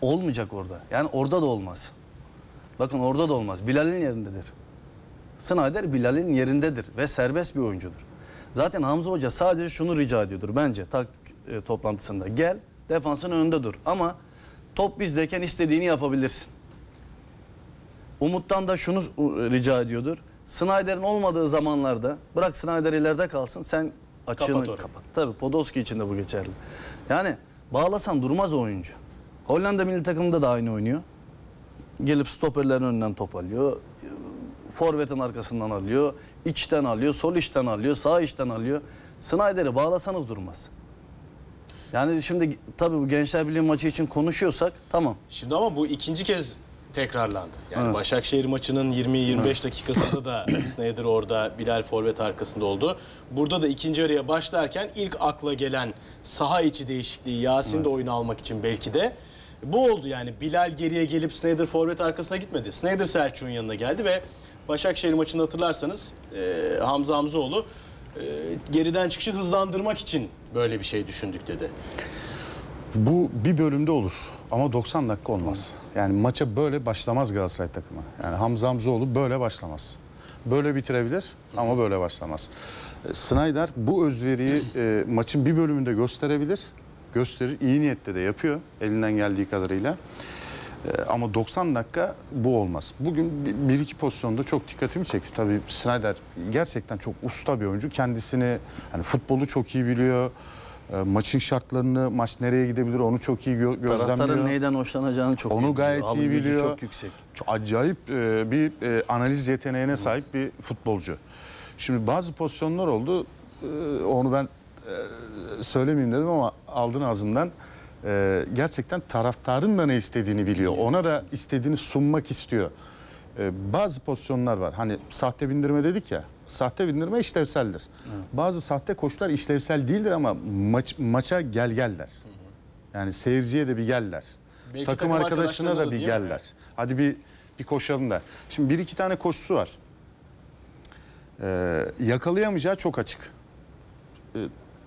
olmayacak orada. Yani orada da olmaz. Bakın orada da olmaz. Bilal'in yerindedir. Snyder Bilal'in yerindedir ve serbest bir oyuncudur. Zaten Hamza Hoca sadece şunu rica ediyordur bence taktik e, toplantısında. Gel defansın önünde dur ama top bizdeyken istediğini yapabilirsin. Umut'tan da şunu e, rica ediyordur. Snyder'in olmadığı zamanlarda bırak Snyder ileride kalsın sen açığını Kapat kapat. orayı. Tabii Podolski için de bu geçerli. Yani bağlasan durmaz oyuncu. Hollanda milli takımında da aynı oynuyor. Gelip stoperlerin önünden top alıyor. Forvet'in arkasından alıyor. içten alıyor, sol içten alıyor, sağ içten alıyor. Snyder'i bağlasanız durmaz. Yani şimdi tabii bu Gençler Birliği maçı için konuşuyorsak tamam. Şimdi ama bu ikinci kez tekrarlandı. Yani Başakşehir maçının 20-25 dakikasında da Snyder orada Bilal Forvet arkasında oldu. Burada da ikinci araya başlarken ilk akla gelen saha içi değişikliği Yasin de oyunu almak için belki de bu oldu yani. Bilal geriye gelip Snyder Forvet arkasına gitmedi. Snyder Selçuk'un yanına geldi ve Başakşehir maçını hatırlarsanız e, Hamza Hamzoğlu e, geriden çıkışı hızlandırmak için böyle bir şey düşündük dedi. Bu bir bölümde olur ama 90 dakika olmaz. Yani maça böyle başlamaz Galatasaray takımı. Yani Hamza Hamzoğlu böyle başlamaz. Böyle bitirebilir ama böyle başlamaz. E, Snyder bu özveriyi e, maçın bir bölümünde gösterebilir. Gösterir. iyi niyette de yapıyor elinden geldiği kadarıyla. E, ama 90 dakika bu olmaz. Bugün bir, iki pozisyonda çok dikkatimi çekti. Tabii Snyder gerçekten çok usta bir oyuncu. Kendisini hani futbolu çok iyi biliyor. E, maçın şartlarını, maç nereye gidebilir onu çok iyi gö- Taraftarın gözlemliyor. neyden hoşlanacağını çok Onu iyi gayet biliyor. iyi Alım gücü biliyor. çok yüksek. Çok acayip e, bir e, analiz yeteneğine sahip bir futbolcu. Şimdi bazı pozisyonlar oldu. e, onu ben e, söylemeyeyim dedim ama aldın ağzımdan. E, gerçekten taraftarın da ne istediğini biliyor. Ona da istediğini sunmak istiyor. E, bazı pozisyonlar var. Hani sahte bindirme dedik ya. Sahte bindirme işlevseldir. Bazı sahte koşular işlevsel değildir ama maç, maça gel gel der. Yani seyirciye de bir gel der. Belki Takım takım arkadaşına da bir gel der. Hadi bir bir koşalım da. Şimdi bir iki tane koşusu var. Ee, yakalayamayacağı çok açık. Ee,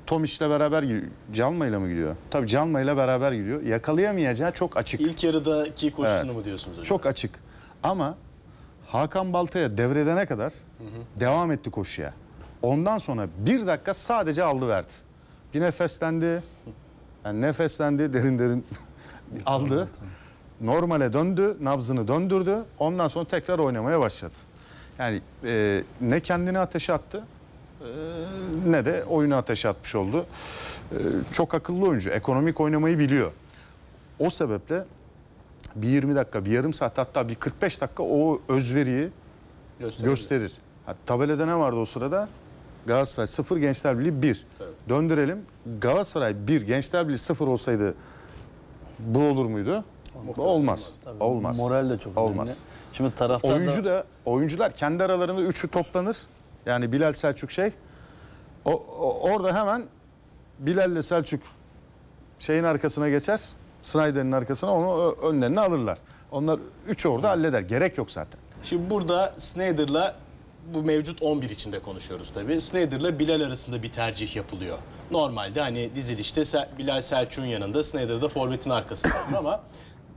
Tomiş'le beraber gidiyor. Calma ile mi gidiyor? Tabii Calma ile beraber gidiyor. Yakalayamayacağı çok açık. İlk yarıdaki koşusunu Evet. mu diyorsunuz hocam? Çok açık. Ama Hakan Balta'ya devredene kadar devam etti koşuya. Ondan sonra bir dakika sadece aldı verdi. Bir nefeslendi. Yani nefeslendi derin derin aldı. Normale döndü, nabzını döndürdü. Ondan sonra tekrar oynamaya başladı. Yani e, ne kendini ateşe attı ne de oyunu ateşe atmış oldu. E, çok akıllı oyuncu. Ekonomik oynamayı biliyor. O sebeple bir 20 dakika, bir yarım saat hatta bir 45 dakika o özveriyi Gösterebilir. gösterir. Ha, tabelada ne vardı o sırada? Galatasaray 0, Gençler Birliği 1. Döndürelim. Galatasaray 1, Gençler Birliği 0 olsaydı bu olur muydu? Olmaz. Olmaz. Moral de çok Olmaz. önemli. Şimdi taraftar Oyuncu da oyuncular kendi aralarında üçü toplanır. Yani Bilal Selçuk şey. O, o- orada hemen Bilal ile Selçuk şeyin arkasına geçer. Snyder'in arkasına onu önlerine alırlar. Onlar üçü orada halleder. Gerek yok zaten. Şimdi burada Snyder'la bu mevcut 11 içinde konuşuyoruz tabii. Snyder'la Bilal arasında bir tercih yapılıyor. Normalde hani dizilişte Bilal Selçuk'un yanında Snyder da forvetin arkasında ama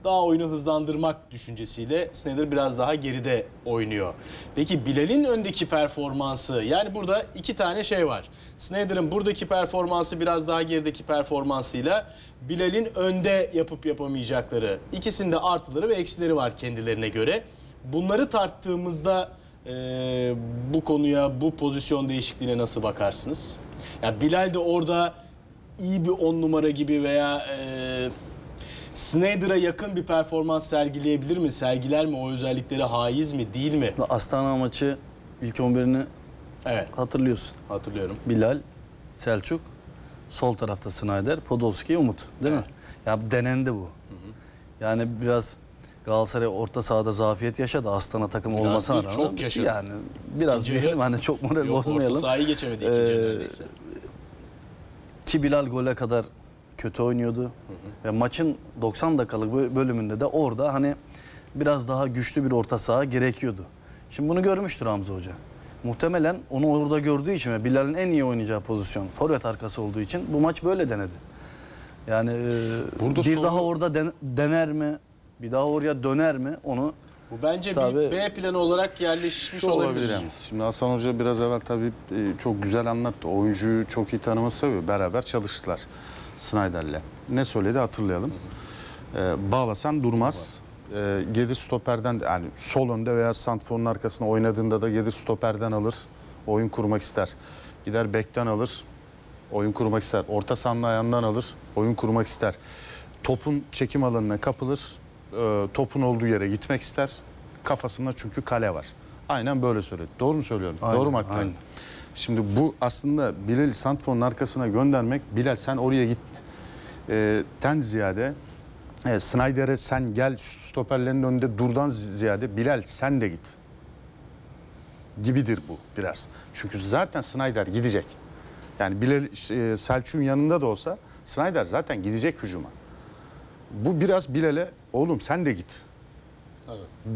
daha oyunu hızlandırmak düşüncesiyle Snyder biraz daha geride oynuyor. Peki Bilal'in öndeki performansı yani burada iki tane şey var. Snyder'ın buradaki performansı biraz daha gerideki performansıyla Bilal'in önde yapıp yapamayacakları ikisinde artıları ve eksileri var kendilerine göre. Bunları tarttığımızda e, bu konuya, bu pozisyon değişikliğine nasıl bakarsınız? Ya Bilal de orada iyi bir on numara gibi veya e, Snyder'a yakın bir performans sergileyebilir mi? Sergiler mi? O özelliklere haiz mi? Değil mi? Astana maçı ilk 11'ini Evet, hatırlıyorsun. hatırlıyorum. Bilal, Selçuk, sol tarafta Snyder, Podolski, Umut değil mi? Ya denendi bu. Yani biraz Galatasaray orta sahada zafiyet yaşadı Astana takım Biraz olmasına rağmen. çok yaşadı. Yani biraz İkinci diyelim hani çok moral Yok orta bozmayalım. sahayı geçemedi ikinci Ee, neredeyse. Ki Bilal gole kadar kötü oynuyordu. Ve maçın 90 dakikalık bö- bölümünde de orada hani biraz daha güçlü bir orta saha gerekiyordu. Şimdi bunu görmüştür Hamza Hoca. Muhtemelen onu orada gördüğü için ve Bilal'in en iyi oynayacağı pozisyon forvet arkası olduğu için bu maç böyle denedi. Yani e, Burada bir sonra- daha orada den- dener mi? Bir daha oraya döner mi? Onu Bu bence Tabii. bir B planı olarak yerleşmiş Şu olabilir. olabilir yalnız. Şimdi Hasan Hoca biraz evvel tabii e, çok güzel anlattı. Oyuncuyu çok iyi tanıması tabii. Beraber çalıştılar Snyder'le. Ne söyledi hatırlayalım. Ee, bağlasan durmaz. Ee, gelir stoperden de yani sol önde veya santforun arkasına oynadığında da gelir stoperden alır. Oyun kurmak ister. Gider bekten alır. Oyun kurmak ister. Orta sahanın ayağından alır. Oyun kurmak ister. Topun çekim alanına kapılır. Ee, topun olduğu yere gitmek ister. Kafasında çünkü kale var. Aynen böyle söyledi. Doğru mu söylüyorum? Aynen, Doğru mu aktarıyorum? aynen. Şimdi bu aslında Bilal'i Santfon'un arkasına göndermek, Bilal sen oraya git e, ten ziyade e, Snyder'e sen gel stoperlerin önünde durdan ziyade Bilal sen de git gibidir bu biraz. Çünkü zaten Snyder gidecek. Yani Bilal e, Selçuk'un yanında da olsa Snyder zaten gidecek hücuma. Bu biraz Bilal'e oğlum sen de git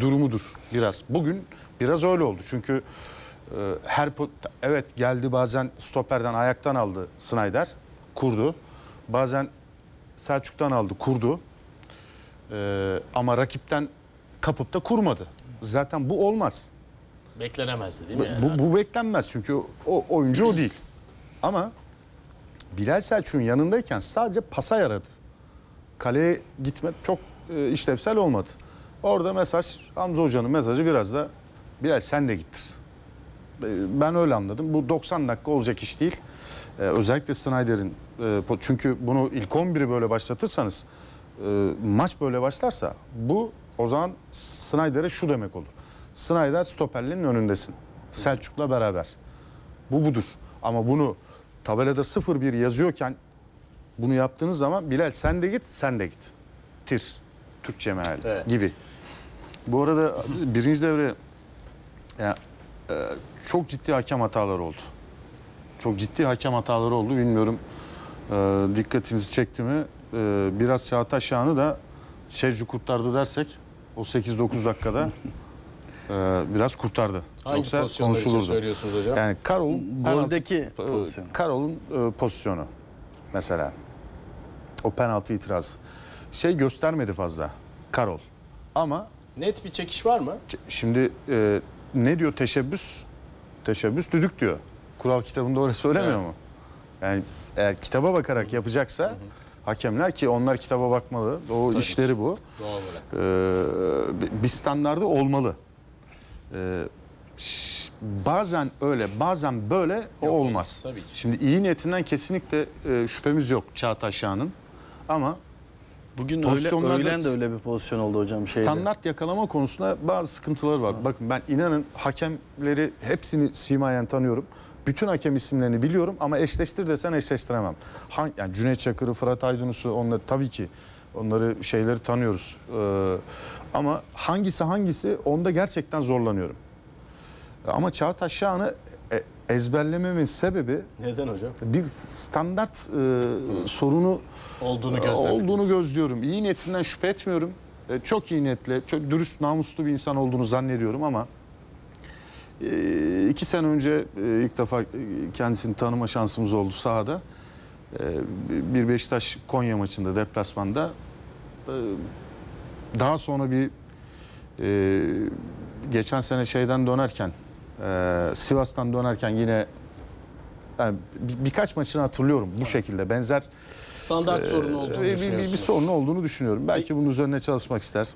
durumudur biraz. Bugün biraz öyle oldu. Çünkü her po- evet geldi bazen stoperden ayaktan aldı Snyder kurdu. Bazen Selçuk'tan aldı kurdu. E, ama rakipten kapıp da kurmadı. Zaten bu olmaz. Beklenemezdi değil Bu, mi? yani? bu, bu beklenmez çünkü o oyuncu o değil. Ama Bilal Selçuk'un yanındayken sadece pasa yaradı. Kaleye gitme çok e, işlevsel olmadı. Orada mesaj Hamza Hoca'nın mesajı biraz da Bilal sen de gittir. E, Ben öyle anladım. Bu 90 dakika olacak iş değil. E, özellikle Snyder'in e, çünkü bunu ilk 11'i böyle başlatırsanız e, maç böyle başlarsa bu o zaman Snyder'e şu demek olur. Snyder stoperlerin önündesin. Selçuk'la beraber. Bu budur. Ama bunu tabelada 0-1 yazıyorken bunu yaptığınız zaman Bilal sen de git, sen de git. Tir. Türkçe meali Evet. gibi. Bu arada birinci devre ya, e, çok ciddi hakem hataları oldu. Çok ciddi hakem hataları oldu. Bilmiyorum e, dikkatinizi çekti mi? E, biraz Çağatay Şahan'ı da Şevcu kurtardı dersek o 8-9 dakikada e, biraz kurtardı. Hangi Yoksa konuşulurdu. söylüyorsunuz hocam? Yani Karol'un goldeki e, pozisyon. Karol'un e, pozisyonu mesela. O penaltı itiraz. Şey göstermedi fazla Karol. Ama Net bir çekiş var mı? şimdi e, ne diyor teşebbüs? Teşebbüs düdük diyor. Kural kitabında öyle söylemiyor Evet. mu? Yani eğer kitaba bakarak yapacaksa hakemler ki onlar kitaba bakmalı. O işleri bu. Doğal olarak. Ee, bir standardı olmalı. Ee, bazen öyle, bazen böyle Yok, olmaz. olmaz, tabii ki. Şimdi iyi niyetinden kesinlikle e, şüphemiz yok Çağatay Şahan'ın. Ama Bugün öyle, öğlen de öyle bir pozisyon oldu hocam. Şeyde. Standart yakalama konusunda bazı sıkıntıları var. Bakın ben inanın hakemleri hepsini simayen tanıyorum. Bütün hakem isimlerini biliyorum ama eşleştir desen eşleştiremem. Han, yani Cüneyt Çakır'ı, Fırat Aydınus'u onları tabii ki onları şeyleri tanıyoruz. Ee, ama hangisi hangisi onda gerçekten zorlanıyorum. Ama Çağataş Şahan'ı e- ezberlememin sebebi Neden hocam? bir standart e, sorunu Olduğunu ee, gözlemlediniz. olduğunu gözlüyorum. İyi niyetinden şüphe etmiyorum. Ee, Çok iyi niyetli, çok dürüst, namuslu bir insan olduğunu zannediyorum ama e, iki sene önce e, ilk defa e, kendisini tanıma şansımız oldu sahada. E, Bir Beşiktaş Konya maçında deplasmanda. E, Daha sonra bir e, geçen sene şeyden dönerken e, Sivas'tan dönerken yine yani bir- birkaç maçını hatırlıyorum bu şekilde benzer Standart sorunu olduğunu ee, bir, bir, bir sorun olduğunu düşünüyorum. Belki bunun üzerine çalışmak ister.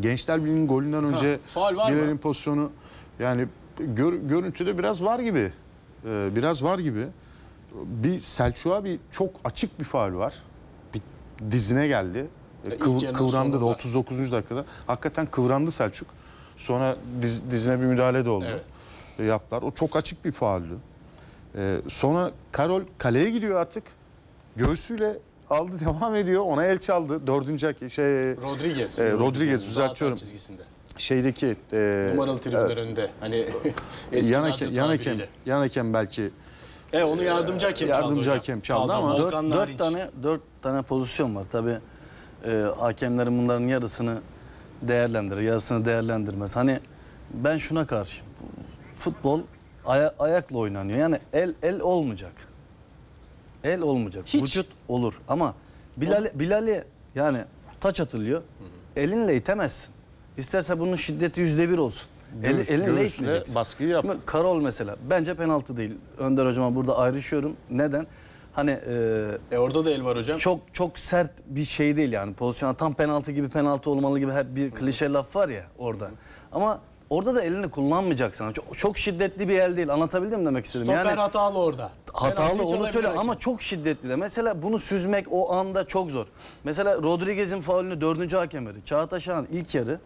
Gençler Birliği'nin golünden önce? Bilal'in pozisyonu yani gör, görüntüde biraz var gibi. Ee, biraz var gibi. Bir Selçuk'a bir çok açık bir faul var. Bir dizine geldi. ilk Kıv- yarının kıvrandı da sonunda. 39. dakikada. Hakikaten kıvrandı Selçuk. Sonra diz, dizine bir müdahale de oldu. Evet. E, yaptılar. O çok açık bir fauldü. Ee, sonra Karol kaleye gidiyor artık. Göğsüyle aldı devam ediyor. Ona el çaldı. Dördüncü şey Rodriguez. E, Rodriguez, düzeltiyorum. çizgisinde. şeydeki e, Numaralı tribünler önünde. Hani eski yan radyo hakem, yan hakem, tabiriyle. yan hakem belki E onu yardımcı hakem çaldı yardımcı hakem çaldı ama Volkan Dört, dört tane dört tane pozisyon var. Tabii e, hakemlerin bunların yarısını değerlendirir, yarısını değerlendirmez. Hani ben şuna karşıyım. Futbol aya- ayakla oynanıyor. Yani el el olmayacak. El olmayacak. Hiç. Vücut olur ama Bilal Bilal'i yani taç atılıyor. Elinle itemezsin. İsterse bunun şiddeti yüzde bir olsun. El, Göğüs- elinle itmeyeceksin. baskıyı yap. Şimdi Karol mesela bence penaltı değil. Önder hocama burada ayrışıyorum. Neden? Hani e, E orada da el var hocam. çok çok sert bir şey değil yani. Pozisyona tam penaltı gibi penaltı olmalı gibi hep bir klişe laf var ya orada. Ama orada da elini kullanmayacaksın. Çok, çok şiddetli bir el değil. Anlatabildim mi demek istedim? Stoper yani hatalı orada. hatalı onu söyle hakem. ama çok şiddetli de. Mesela bunu süzmek o anda çok zor. Mesela Rodriguez'in faulünü dördüncü hakem verdi. Çağatay Şahan ilk yarı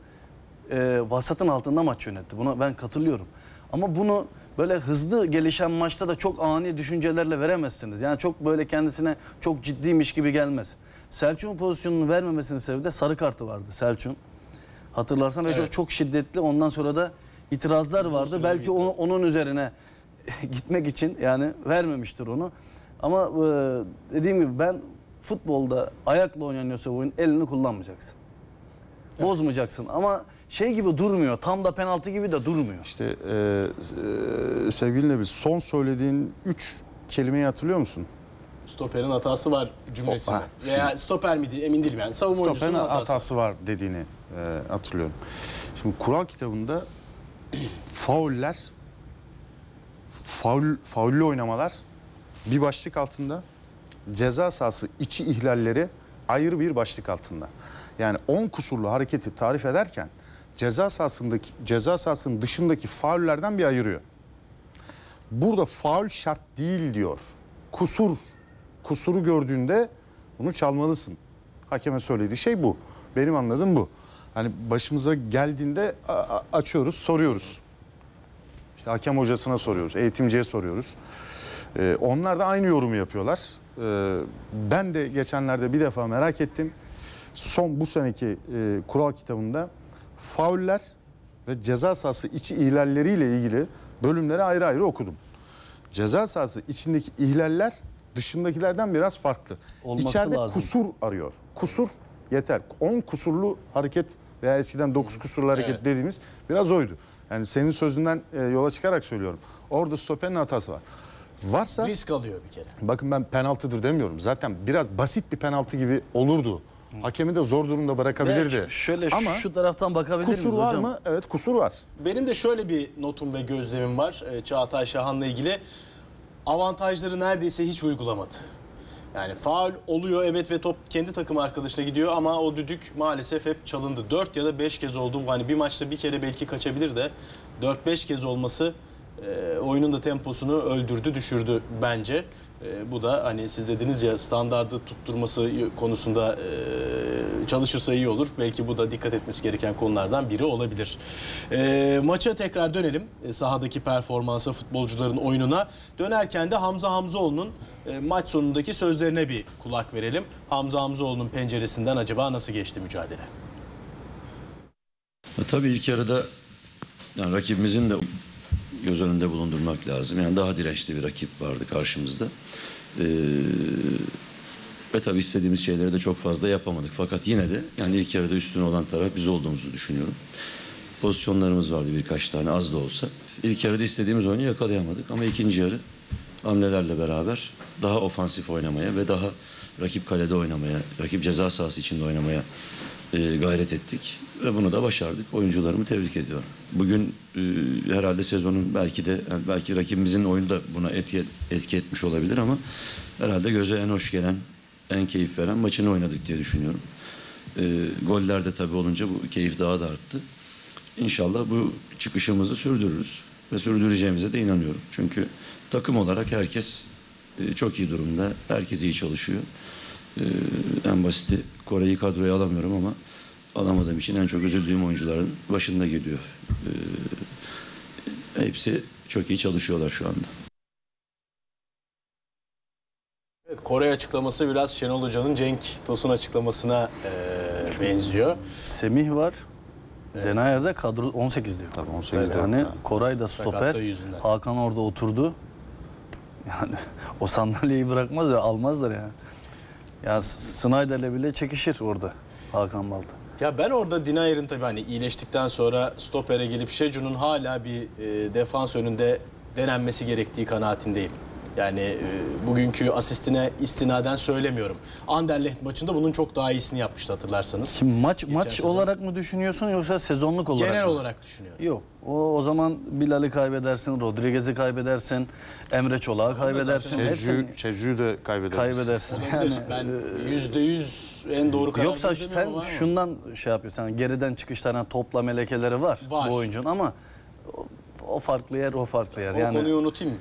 e, vasatın altında maç yönetti. Buna ben katılıyorum. Ama bunu böyle hızlı gelişen maçta da çok ani düşüncelerle veremezsiniz. Yani çok böyle kendisine çok ciddiymiş gibi gelmez. Selçuk'un pozisyonunu vermemesinin sebebi de sarı kartı vardı Selçuk'un. Hatırlarsan ve çok, çok şiddetli. Ondan sonra da itirazlar vardı. süreli Belki onu, onun üzerine gitmek için yani vermemiştir onu. Ama e, dediğim gibi ben futbolda ayakla oynanıyorsa oyun elini kullanmayacaksın. Bozmayacaksın ama şey gibi durmuyor. Tam da penaltı gibi de durmuyor. işte e, e, sevgili Nebil son söylediğin üç kelimeyi hatırlıyor musun? Stoperin hatası var cümlesini. Hoppa, Veya stoper mi diye emin değilim yani. Savunma oyuncusunun Stoper'in hatası. hatası var dediğini e, hatırlıyorum. Şimdi kural kitabında fauller faul faullü oynamalar bir başlık altında ceza sahası içi ihlalleri ayrı bir başlık altında. Yani 10 kusurlu hareketi tarif ederken ceza sahasındaki ceza sahasının dışındaki faullerden bir ayırıyor. Burada faul şart değil diyor. Kusur kusuru gördüğünde bunu çalmalısın. Hakeme söylediği şey bu. Benim anladığım bu. Hani başımıza geldiğinde açıyoruz, soruyoruz. İşte hakem hocasına soruyoruz, eğitimciye soruyoruz. Ee, onlar da aynı yorumu yapıyorlar. Ee, ben de geçenlerde bir defa merak ettim. Son bu seneki e, kural kitabında fauller ve ceza sahası içi ihlalleriyle ilgili bölümleri ayrı ayrı okudum. Ceza sahası içindeki ihlaller dışındakilerden biraz farklı. Olması İçeride lazım. kusur arıyor. Kusur yeter. 10 kusurlu hareket veya eskiden 9 kusurlu hareket Evet. dediğimiz biraz oydu. Yani senin sözünden e, yola çıkarak söylüyorum. Orada stoperin hatası var. Varsa Risk alıyor bir kere. bakın ben penaltıdır demiyorum. Zaten biraz basit bir penaltı gibi olurdu. Hakemi de zor durumda bırakabilirdi. Ve şöyle Ama şu taraftan bakabilir kusur miyiz var hocam? mı? Evet kusur var. Benim de şöyle bir notum ve gözlemim var e, Çağatay Şahan'la ilgili. Avantajları neredeyse hiç uygulamadı. Yani faul oluyor evet ve top kendi takım arkadaşına gidiyor ama o düdük maalesef hep çalındı. 4 ya da 5 kez oldu. Hani bir maçta bir kere belki kaçabilir de 4-5 kez olması e, oyunun da temposunu öldürdü, düşürdü bence. E, bu da hani siz dediniz ya standardı tutturması konusunda e, çalışırsa iyi olur. Belki bu da dikkat etmesi gereken konulardan biri olabilir. E, maça tekrar dönelim. E, sahadaki performansa, futbolcuların oyununa. Dönerken de Hamza Hamzoğlu'nun e, maç sonundaki sözlerine bir kulak verelim. Hamza Hamzoğlu'nun penceresinden acaba nasıl geçti mücadele? E, Tabii ilk yarıda yani rakibimizin de göz önünde bulundurmak lazım. Yani daha dirençli bir rakip vardı karşımızda. Ee, ve tabii istediğimiz şeyleri de çok fazla yapamadık. Fakat yine de yani ilk yarıda üstün olan taraf biz olduğumuzu düşünüyorum. Pozisyonlarımız vardı birkaç tane az da olsa. İlk yarıda istediğimiz oyunu yakalayamadık ama ikinci yarı hamlelerle beraber daha ofansif oynamaya ve daha rakip kalede oynamaya, rakip ceza sahası içinde oynamaya e, gayret ettik ve bunu da başardık. Oyuncularımı tebrik ediyorum. Bugün e, herhalde sezonun belki de belki rakibimizin oyunu da buna etki, etki etmiş olabilir ama herhalde göze en hoş gelen, en keyif veren maçını oynadık diye düşünüyorum. E, goller de tabii olunca bu keyif daha da arttı. İnşallah bu çıkışımızı sürdürürüz ve sürdüreceğimize de inanıyorum. Çünkü takım olarak herkes e, çok iyi durumda. Herkes iyi çalışıyor. E, en basiti Kore'yi kadroya alamıyorum ama alamadığım için en çok üzüldüğüm oyuncuların başında geliyor. E, hepsi çok iyi çalışıyorlar şu anda. Evet, Kore açıklaması biraz Şenol Hoca'nın Cenk Tosun açıklamasına e, benziyor. Semih var. Denayer'de kadro 18 diyor. Tabii 18 Yani Koray da stoper. Hakan orada oturdu. Yani o sandalyeyi bırakmaz ve almazlar yani. Ya Snyder'le bile çekişir orada Hakan Balta. Ya ben orada Dinayer'in tabii hani iyileştikten sonra stopere gelip Şecu'nun hala bir e, defans önünde denenmesi gerektiği kanaatindeyim. Yani e, bugünkü asistine istinaden söylemiyorum. Anderlecht maçında bunun çok daha iyisini yapmıştı hatırlarsanız. Şimdi maç maç sezon. olarak mı düşünüyorsun yoksa sezonluk olarak Genel mı? olarak düşünüyorum. Yok. O, o zaman Bilal'i kaybedersin, Rodriguez'i kaybedersin, Emre Çolak'ı kaybedersin. Çeju, Çeju'yu de kaybederiz. kaybedersin. Olabilir. ben yüzde yüz en doğru karar Yoksa sen ama- şundan şey yapıyorsun. hani geriden çıkışlarına topla melekeleri var, Var. bu oyuncunun ama o, o farklı yer, o farklı yer. O yani konuyu unutayım mı?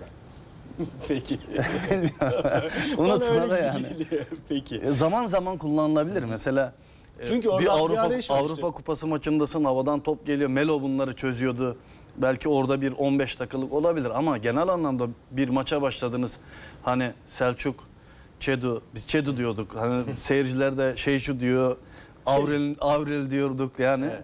Peki. unutma da yani. geliyor. Peki. E, Zaman zaman kullanılabilir. Mesela e, Çünkü orada bir bir Avrupa var Avrupa. Kupası maçındasın. Havadan top geliyor. Melo bunları çözüyordu. Belki orada bir 15 dakikalık olabilir ama genel anlamda bir maça başladınız. Hani Selçuk, Çedu, biz Çedu diyorduk. Hani seyirciler de şey şu diyor. Avril, Avril diyorduk yani. Evet.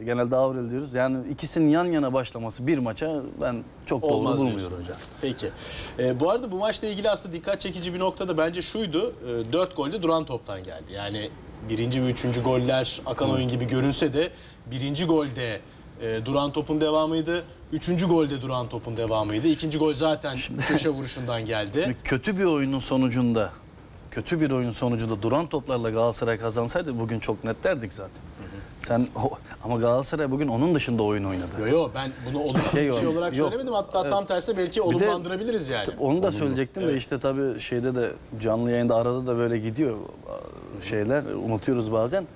E, Genelde Avril diyoruz. Yani ikisinin yan yana başlaması bir maça ben çok doğru Olmaz bulmuyorum. hocam. Peki. Ee, bu arada bu maçla ilgili aslında dikkat çekici bir nokta da bence şuydu. E, 4 gol de duran toptan geldi. Yani birinci ve üçüncü goller akan oyun gibi görünse de birinci golde e, duran topun devamıydı. Üçüncü golde duran topun devamıydı. İkinci gol zaten köşe vuruşundan geldi. Kötü bir oyunun sonucunda, kötü bir oyun sonucunda duran toplarla Galatasaray kazansaydı bugün çok net derdik zaten. Sen o- ama Galatasaray bugün onun dışında oyun oynadı. Yo yo ben bunu olumsuz Şey bir şey yok, olarak yok. söylemedim. Hatta tam tersine belki olumlandırabiliriz yani. Onu da söyleyecektim de işte tabii şeyde de canlı yayında arada da böyle gidiyor şeyler unutuyoruz bazen.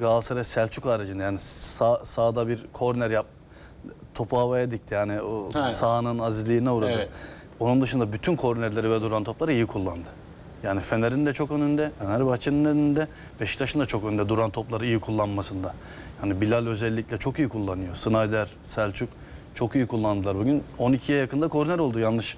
Galatasaray Selçuk haricinde yani sağ, sağda bir korner yap topu havaya dikti yani o Ha. sahanın azizliğine uğradı. Evet. Onun dışında bütün kornerleri ve duran topları iyi kullandı. Yani Fener'in de çok önünde, Fenerbahçe'nin önünde, Beşiktaş'ın da çok önünde duran topları iyi kullanmasında. Yani Bilal özellikle çok iyi kullanıyor. Snyder, Selçuk çok iyi kullandılar bugün. 12'ye yakında korner oldu yanlış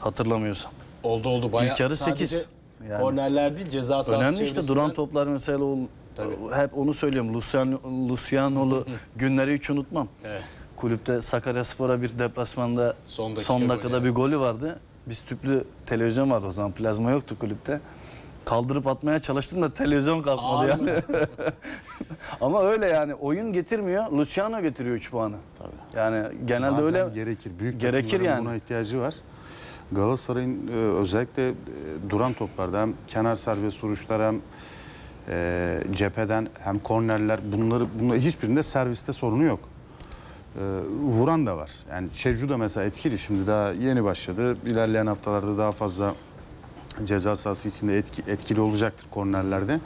hatırlamıyorsam. Oldu oldu. Bayağı İlk yarı sadece sekiz. Yani. Kornerler değil ceza sahası Önemli işte çevresinden- duran toplar mesela o, Tabii. hep onu söylüyorum. Luciano, Luciano'lu günleri hiç unutmam. Evet. Kulüpte Sakaryaspor'a bir deplasmanda Son dakika son dakikada bir golü vardı. Biz tüplü televizyon vardı o zaman plazma yoktu kulüpte. Kaldırıp atmaya çalıştım da televizyon kalkmadı Ağır yani. Ama öyle yani oyun getirmiyor. Luciano getiriyor 3 puanı. Yani genelde Bazen öyle gerekir. Büyük Gerekir yani. buna ihtiyacı var. Galatasaray'ın e, özellikle e, duran toplarda hem kenar serbest vuruşlar hem e, cepheden hem kornerler bunları bunlar hiçbirinde serviste sorunu yok. E, vuran da var. Yani Şevcu da mesela etkili şimdi daha yeni başladı. İlerleyen haftalarda daha fazla ceza sahası içinde etki, etkili olacaktır kornerlerde.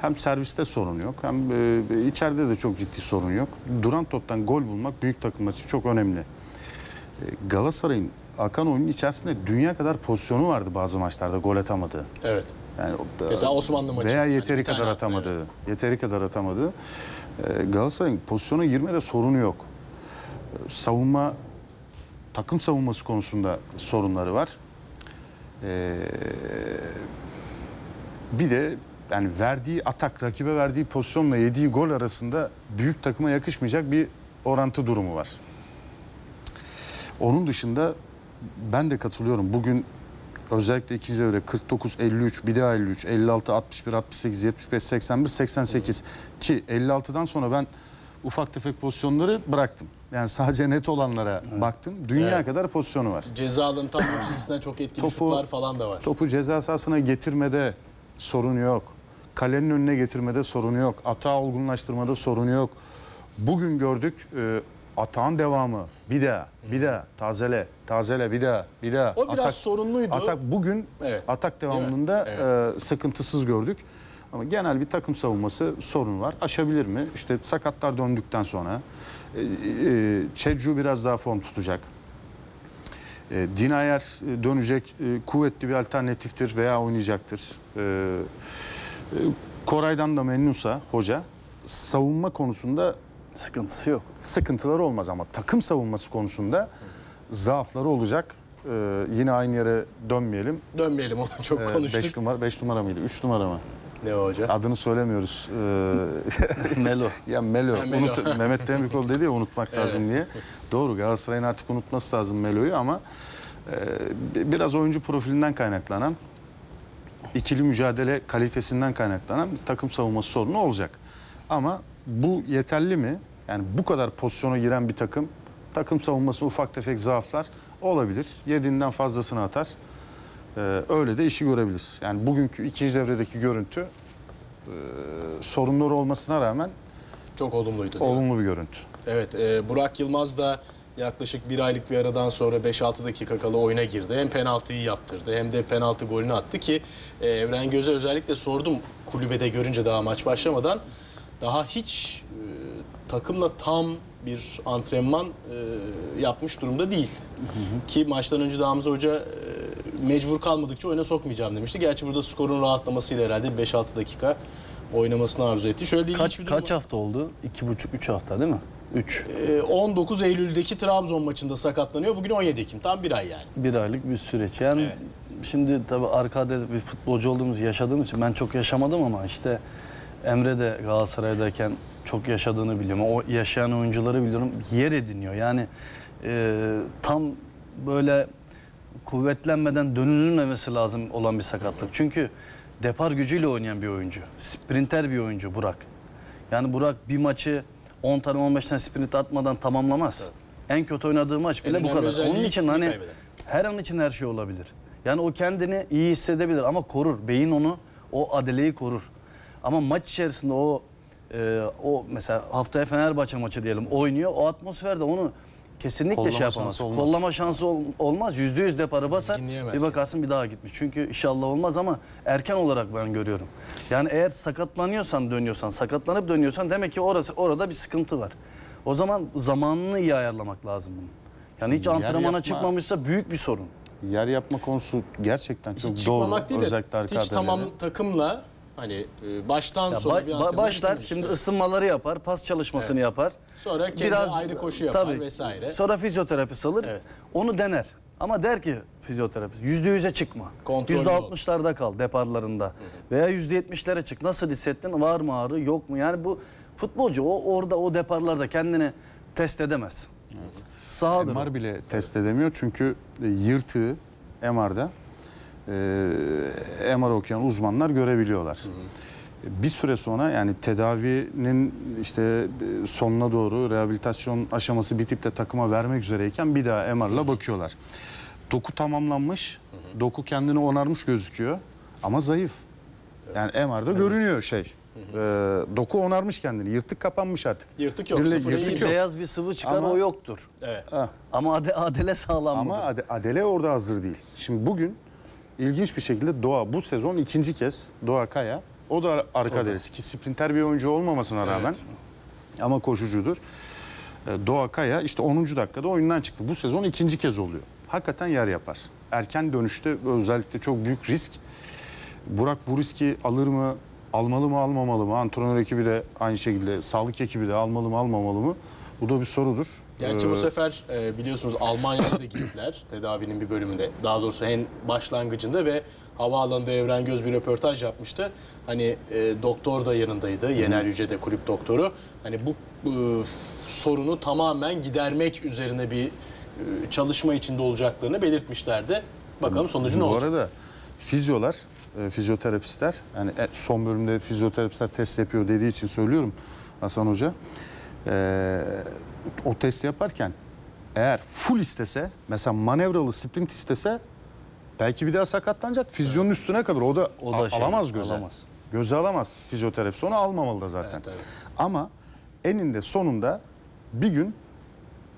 Hem serviste sorun yok hem e, içeride de çok ciddi sorun yok. Duran toptan gol bulmak büyük takımlar için çok önemli. E, Galatasaray'ın akan oyunun içerisinde dünya kadar pozisyonu vardı bazı maçlarda gol atamadı. Evet. Yani o- Mesela Osmanlı maçı. veya Hani yeteri tane kadar atamadı. evet. Yeteri kadar atamadı. Ee, Galatasaray'ın pozisyona girmede sorunu yok. Savunma takım savunması konusunda sorunları var. Ee, bir de yani verdiği atak, rakibe verdiği pozisyonla yediği gol arasında büyük takıma yakışmayacak bir orantı durumu var. Onun dışında ben de katılıyorum. Bugün özellikle ikinci devre 49, 53, bir daha 53, 56, 61, 68, 75, 81, 88 ki 56'dan sonra ben ufak tefek pozisyonları bıraktım. Yani sadece net olanlara baktım. Dünya Evet. kadar pozisyonu var. Ceza alanı tam çizgisinden çok etkili Topu- şutlar falan da var. Topu ceza sahasına getirmede sorun yok. Kalenin önüne getirmede sorun yok. Atağı olgunlaştırmada sorun yok. Bugün gördük e, atağın devamı. Bir daha, bir daha, tazele, tazele, bir daha, bir daha. O biraz sorunluydu. Atak bugün Evet. atak devamında e, sıkıntısız gördük. Ama genel bir takım savunması sorun var. Aşabilir mi? İşte sakatlar döndükten sonra e, e, Çecu biraz daha form tutacak. E, Dinayer e, dönecek, e, kuvvetli bir alternatiftir veya oynayacaktır. E, e, Koray'dan da memnunsa hoca savunma konusunda Sıkıntısı yok. sıkıntıları olmaz ama takım savunması konusunda zaafları olacak. E, yine aynı yere dönmeyelim. Dönmeyelim onu çok 5 konuştuk. numara 5 numara mıydı? 3 numara mı? Ne o hoca? Adını söylemiyoruz. E, Melo. ya Melo. Ha, Melo. Unut, Mehmet Demirkol dedi ya unutmak lazım diye. Doğru Galatasaray'ın artık unutması lazım Melo'yu ama e, biraz oyuncu profilinden kaynaklanan ikili mücadele kalitesinden kaynaklanan takım savunması sorunu olacak. Ama bu yeterli mi? Yani bu kadar pozisyona giren bir takım takım savunmasında ufak tefek zaaflar olabilir. Yediğinden fazlasını atar. E, öyle de işi görebilir. Yani bugünkü ikinci devredeki görüntü e, sorunları olmasına rağmen Çok olumluydu. olumlu bir görüntü. Evet, e, Burak Yılmaz da yaklaşık bir aylık bir aradan sonra 5-6 dakika kala oyuna girdi. Hem penaltıyı yaptırdı hem de penaltı golünü attı ki e, Evren Göz'e özellikle sordum kulübede görünce daha maç başlamadan. Daha hiç e, takımla tam bir antrenman e, yapmış durumda değil. Ki maçtan önce de Hamza Hoca e, mecbur kalmadıkça oyuna sokmayacağım demişti. Gerçi burada skorun rahatlamasıyla herhalde 5-6 dakika oynamasını arzu etti. Şöyle de ilginç Kaç, bir durum kaç hafta oldu? İki buçuk, üç hafta değil mi? Üç. ee, 19 Eylül'deki Trabzon maçında sakatlanıyor. Bugün 17 Ekim. Tam bir ay yani. Bir aylık bir süreç. Yani Evet. şimdi tabii arkada bir futbolcu olduğumuz, yaşadığımız için ben çok yaşamadım ama işte Emre de Galatasaray'dayken çok yaşadığını biliyorum. O yaşayan oyuncuları biliyorum. Yer ediniyor. Yani e, tam böyle kuvvetlenmeden dönülmemesi lazım olan bir sakatlık. Çünkü depar gücüyle oynayan bir oyuncu. Sprinter bir oyuncu Burak. Yani Burak bir maçı 10 tane 15 tane sprint atmadan tamamlamaz. En kötü oynadığı maç bile En bu kadar. Onun için hani kaybeder. her an için her şey olabilir. Yani o kendini iyi hissedebilir ama korur. Beyin onu o adeleyi korur. Ama maç içerisinde o e, o mesela haftaya Fenerbahçe maçı diyelim oynuyor. O atmosferde onu kesinlikle Kollama şey yapamaz. şansı olmaz. Kollama şansı ol- olmaz. Yüzde yüz deparı basar. Bir bakarsın bir daha gitmiş. Çünkü inşallah olmaz ama erken olarak ben görüyorum. Yani eğer sakatlanıyorsan dönüyorsan, sakatlanıp dönüyorsan demek ki orası orada bir sıkıntı var. O zaman zamanını iyi ayarlamak lazım bunun. Yani hiç Yer antrenmana yapma- çıkmamışsa büyük bir sorun. Yer yapma konusu gerçekten çok Hiç doğru. çıkmamak değil de Özellikle hiç tamam takımla hani e, baştan Ya sona ba- bir antrenman başlar şimdi Evet. ısınmaları yapar, pas çalışmasını yapar. Sonra kendi ayrı koşu yapar vesaire. Sonra fizyoterapist alır. Evet. Onu dener. Ama der ki fizyoterapist yüzde yüze çıkma. Yüzde altmışlarda kal deparlarında. Veya yüzde yetmişlere çık. Nasıl hissettin? Var mı ağrı? Yok mu? Yani bu futbolcu o orada o deparlarda kendini test edemez. Sahadır. o. MR bile test edemiyor çünkü e, yırtığı MR'da e, MR okuyan uzmanlar görebiliyorlar. E, Bir süre sonra yani tedavinin işte e, sonuna doğru rehabilitasyon aşaması bitip de takıma vermek üzereyken bir daha MR'la bakıyorlar. Doku tamamlanmış, doku kendini onarmış gözüküyor ama zayıf. Yani MR'da görünüyor şey. E, doku onarmış kendini, yırtık kapanmış artık. Yırtık yok, sıfıra yırtık yok. Beyaz bir sıvı çıkar Ama- o yoktur. Evet. Ha. Ama ade, adele sağlam Ama? Ade- Adele orada hazır değil. Şimdi bugün ilginç bir şekilde Doğa bu sezon ikinci kez Doğa Kaya o da arka delisi ki sprinter bir oyuncu olmamasına rağmen ama koşucudur. Ee, Doğa Kaya işte 10. dakikada oyundan çıktı. Bu sezon ikinci kez oluyor. hakikaten yer yapar. Erken dönüşte özellikle çok büyük risk. Burak bu riski alır mı? Almalı mı almamalı mı? Antrenör ekibi de aynı şekilde sağlık ekibi de almalı mı almamalı mı? Bu da bir sorudur. Gerçi Ee, bu sefer e, biliyorsunuz Almanya'ya da gittiler tedavinin bir bölümünde. Daha doğrusu en başlangıcında ve havaalanında Evren Göz bir röportaj yapmıştı. Hani e, doktor da yanındaydı. Yener Yüce de kulüp doktoru. Hani bu e, sorunu tamamen gidermek üzerine bir e, çalışma içinde olacaklarını belirtmişlerdi. Bakalım sonucu ne Bu olacak? arada fizyolar, e, fizyoterapistler yani e, son bölümde fizyoterapistler test yapıyor dediği için söylüyorum Hasan Hoca. E, o test yaparken eğer full istese mesela manevralı sprint istese belki bir daha sakatlanacak. Fizyonun üstüne kalır. O da, O da şey, alamaz göze. alamaz. Göze alamaz fizyoterapist. Onu almamalı da zaten. Evet, evet. Ama eninde sonunda bir gün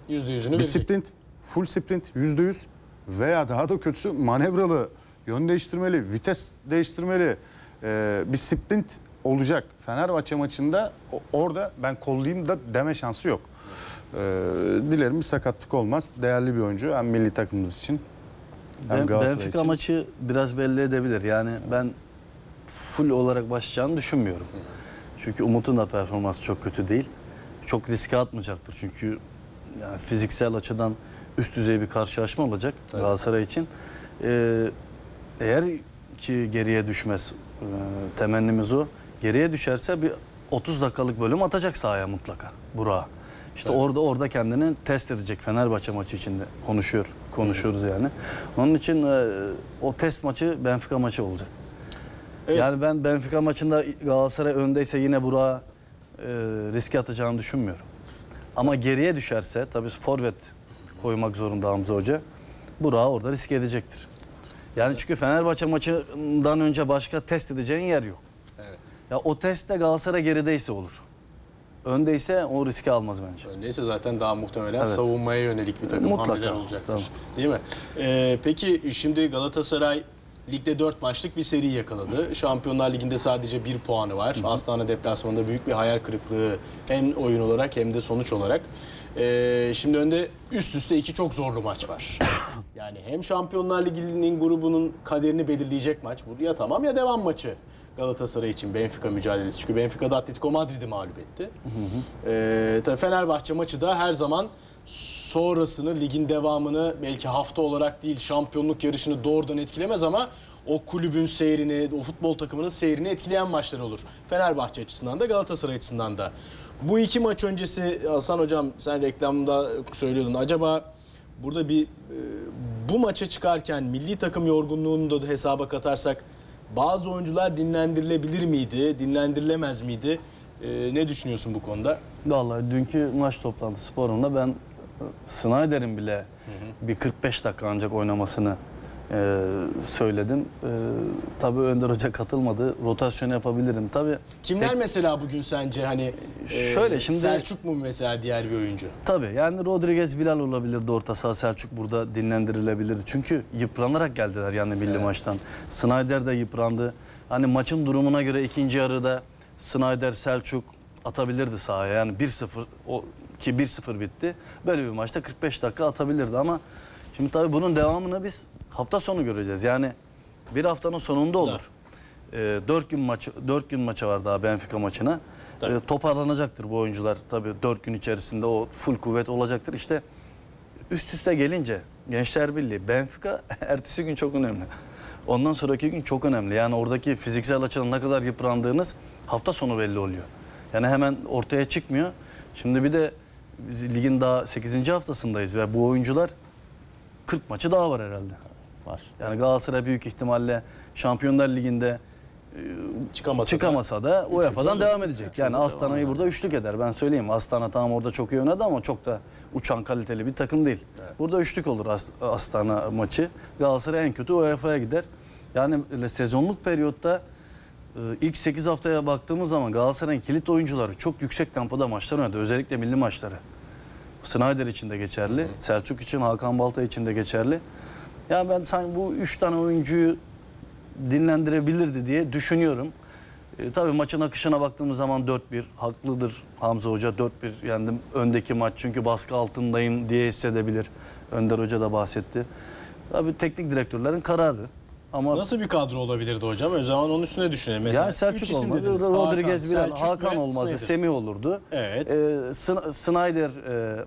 Yüzde yüzünü bir verecek. sprint, full sprint yüzde yüz veya daha da kötüsü manevralı, yön değiştirmeli, vites değiştirmeli e, bir sprint olacak. Fenerbahçe maçında orada ben kollayayım da deme şansı yok. E, dilerim bir sakatlık olmaz. Değerli bir oyuncu hem milli takımımız için hem Ben, Galatasaray Benfica için. maçı biraz belli edebilir. Yani ben full olarak başlayacağını düşünmüyorum. Çünkü Umut'un da performansı çok kötü değil. Çok riske atmayacaktır. Çünkü yani fiziksel açıdan üst düzey bir karşılaşma olacak Tabii. Galatasaray için. Ee, eğer ki geriye düşmez e, temennimiz o. Geriye düşerse bir 30 dakikalık bölüm atacak sahaya mutlaka Burak'a. İşte orada orada kendini test edecek Fenerbahçe maçı içinde konuşuyor konuşuyoruz yani. Onun için e, o test maçı Benfica maçı olacak. Evet. Yani ben Benfica maçında Galatasaray öndeyse yine Burak'a e, riske atacağını düşünmüyorum. Ama geriye düşerse tabii forvet koymak zorunda Hamza Hoca. Burak'ı orada riske edecektir. Yani çünkü Fenerbahçe maçından önce başka test edeceğin yer yok. Evet. Ya o testte Galatasaray gerideyse olur. Öndeyse o riski almaz bence. Öndeyse zaten daha muhtemelen Evet. savunmaya yönelik bir takım Mutlaka, hamleler olacaktır. tamam. Değil mi? Ee, peki şimdi Galatasaray ligde 4 maçlık bir seri yakaladı. Şampiyonlar Ligi'nde sadece 1 puanı var. Astana deplasmanında büyük bir hayal kırıklığı hem oyun olarak hem de sonuç olarak. Ee, şimdi önde üst üste iki çok zorlu maç var. Yani hem Şampiyonlar Ligi'nin grubunun kaderini belirleyecek maç. Bu ya tamam ya devam maçı. Galatasaray için Benfica mücadelesi. Çünkü Benfica'da Atletico Madrid'i mağlup etti. Ee, tabii Fenerbahçe maçı da her zaman sonrasını, ligin devamını belki hafta olarak değil şampiyonluk yarışını doğrudan etkilemez ama o kulübün seyrini, o futbol takımının seyrini etkileyen maçlar olur. Fenerbahçe açısından da Galatasaray açısından da. Bu iki maç öncesi Hasan Hocam sen reklamda söylüyordun. Acaba burada bir e, bu maça çıkarken milli takım yorgunluğunu da hesaba katarsak bazı oyuncular dinlendirilebilir miydi, dinlendirilemez miydi? E, ne düşünüyorsun bu konuda? Vallahi dünkü maç toplantısı sporunda ben Snyder'in bile bir 45 dakika ancak oynamasını e, söyledim. E, tabii Önder Hoca katılmadı. Rotasyon yapabilirim. Tabii Kimler mesela bugün sence hani e, Şöyle şimdi- Selçuk mu mesela diğer bir oyuncu? Tabii yani Rodriguez Bilal olabilirdi orta saha Selçuk burada dinlendirilebilirdi. Çünkü yıpranarak geldiler yani milli maçtan. Snyder de yıprandı. Hani maçın durumuna göre ikinci yarıda Snyder Selçuk atabilirdi sahaya. Yani 1-0 o ki 1-0 bitti. Böyle bir maçta 45 dakika atabilirdi ama şimdi tabii bunun devamını biz hafta sonu göreceğiz. Yani bir haftanın sonunda olur. E, 4 gün maçı 4 gün maça var daha Benfica maçına. Tabii. E, toparlanacaktır bu oyuncular. Tabii 4 gün içerisinde o full kuvvet olacaktır. İşte üst üste gelince Gençler Birliği, Benfica ertesi gün çok önemli. Ondan sonraki gün çok önemli. Yani oradaki fiziksel açıdan ne kadar yıprandığınız hafta sonu belli oluyor. Yani hemen ortaya çıkmıyor. Şimdi bir de ligin daha 8. haftasındayız ve bu oyuncular 40 maçı daha var herhalde. Var. Yani Galatasaray büyük ihtimalle Şampiyonlar Ligi'nde Çıkamasa, çıkamasa da UEFA'dan olur. devam edecek. Üçüncü Yani Astana'yı burada üçlük eder. Ben söyleyeyim. Astana tamam orada çok iyi oynadı ama çok da uçan kaliteli bir takım değil. Burada üçlük olur As- Astana maçı. Galatasaray en kötü UEFA'ya gider. Yani öyle sezonluk periyotta e, ilk 8 haftaya baktığımız zaman Galatasaray'ın kilit oyuncuları çok yüksek tempoda maçlar oynadı. Özellikle milli maçları. Snyder için de geçerli. Selçuk için, Hakan Balta için de geçerli. Ya ben sanki bu üç tane oyuncuyu dinlendirebilirdi diye düşünüyorum. E, tabii maçın akışına baktığımız zaman 4-1 haklıdır Hamza Hoca 4-1 yendim öndeki maç çünkü baskı altındayım diye hissedebilir. Önder Hoca da bahsetti. Tabii teknik direktörlerin kararı. Ama Nasıl bir kadro olabilirdi hocam? O zaman onun üstüne düşünelim. Mesela ya üç Selçuk olmadı. Rodriguez Hakan, Bilal, Hakan olmazdı. Sneijder. Semih olurdu. Evet. Ee, Sn- Snyder e,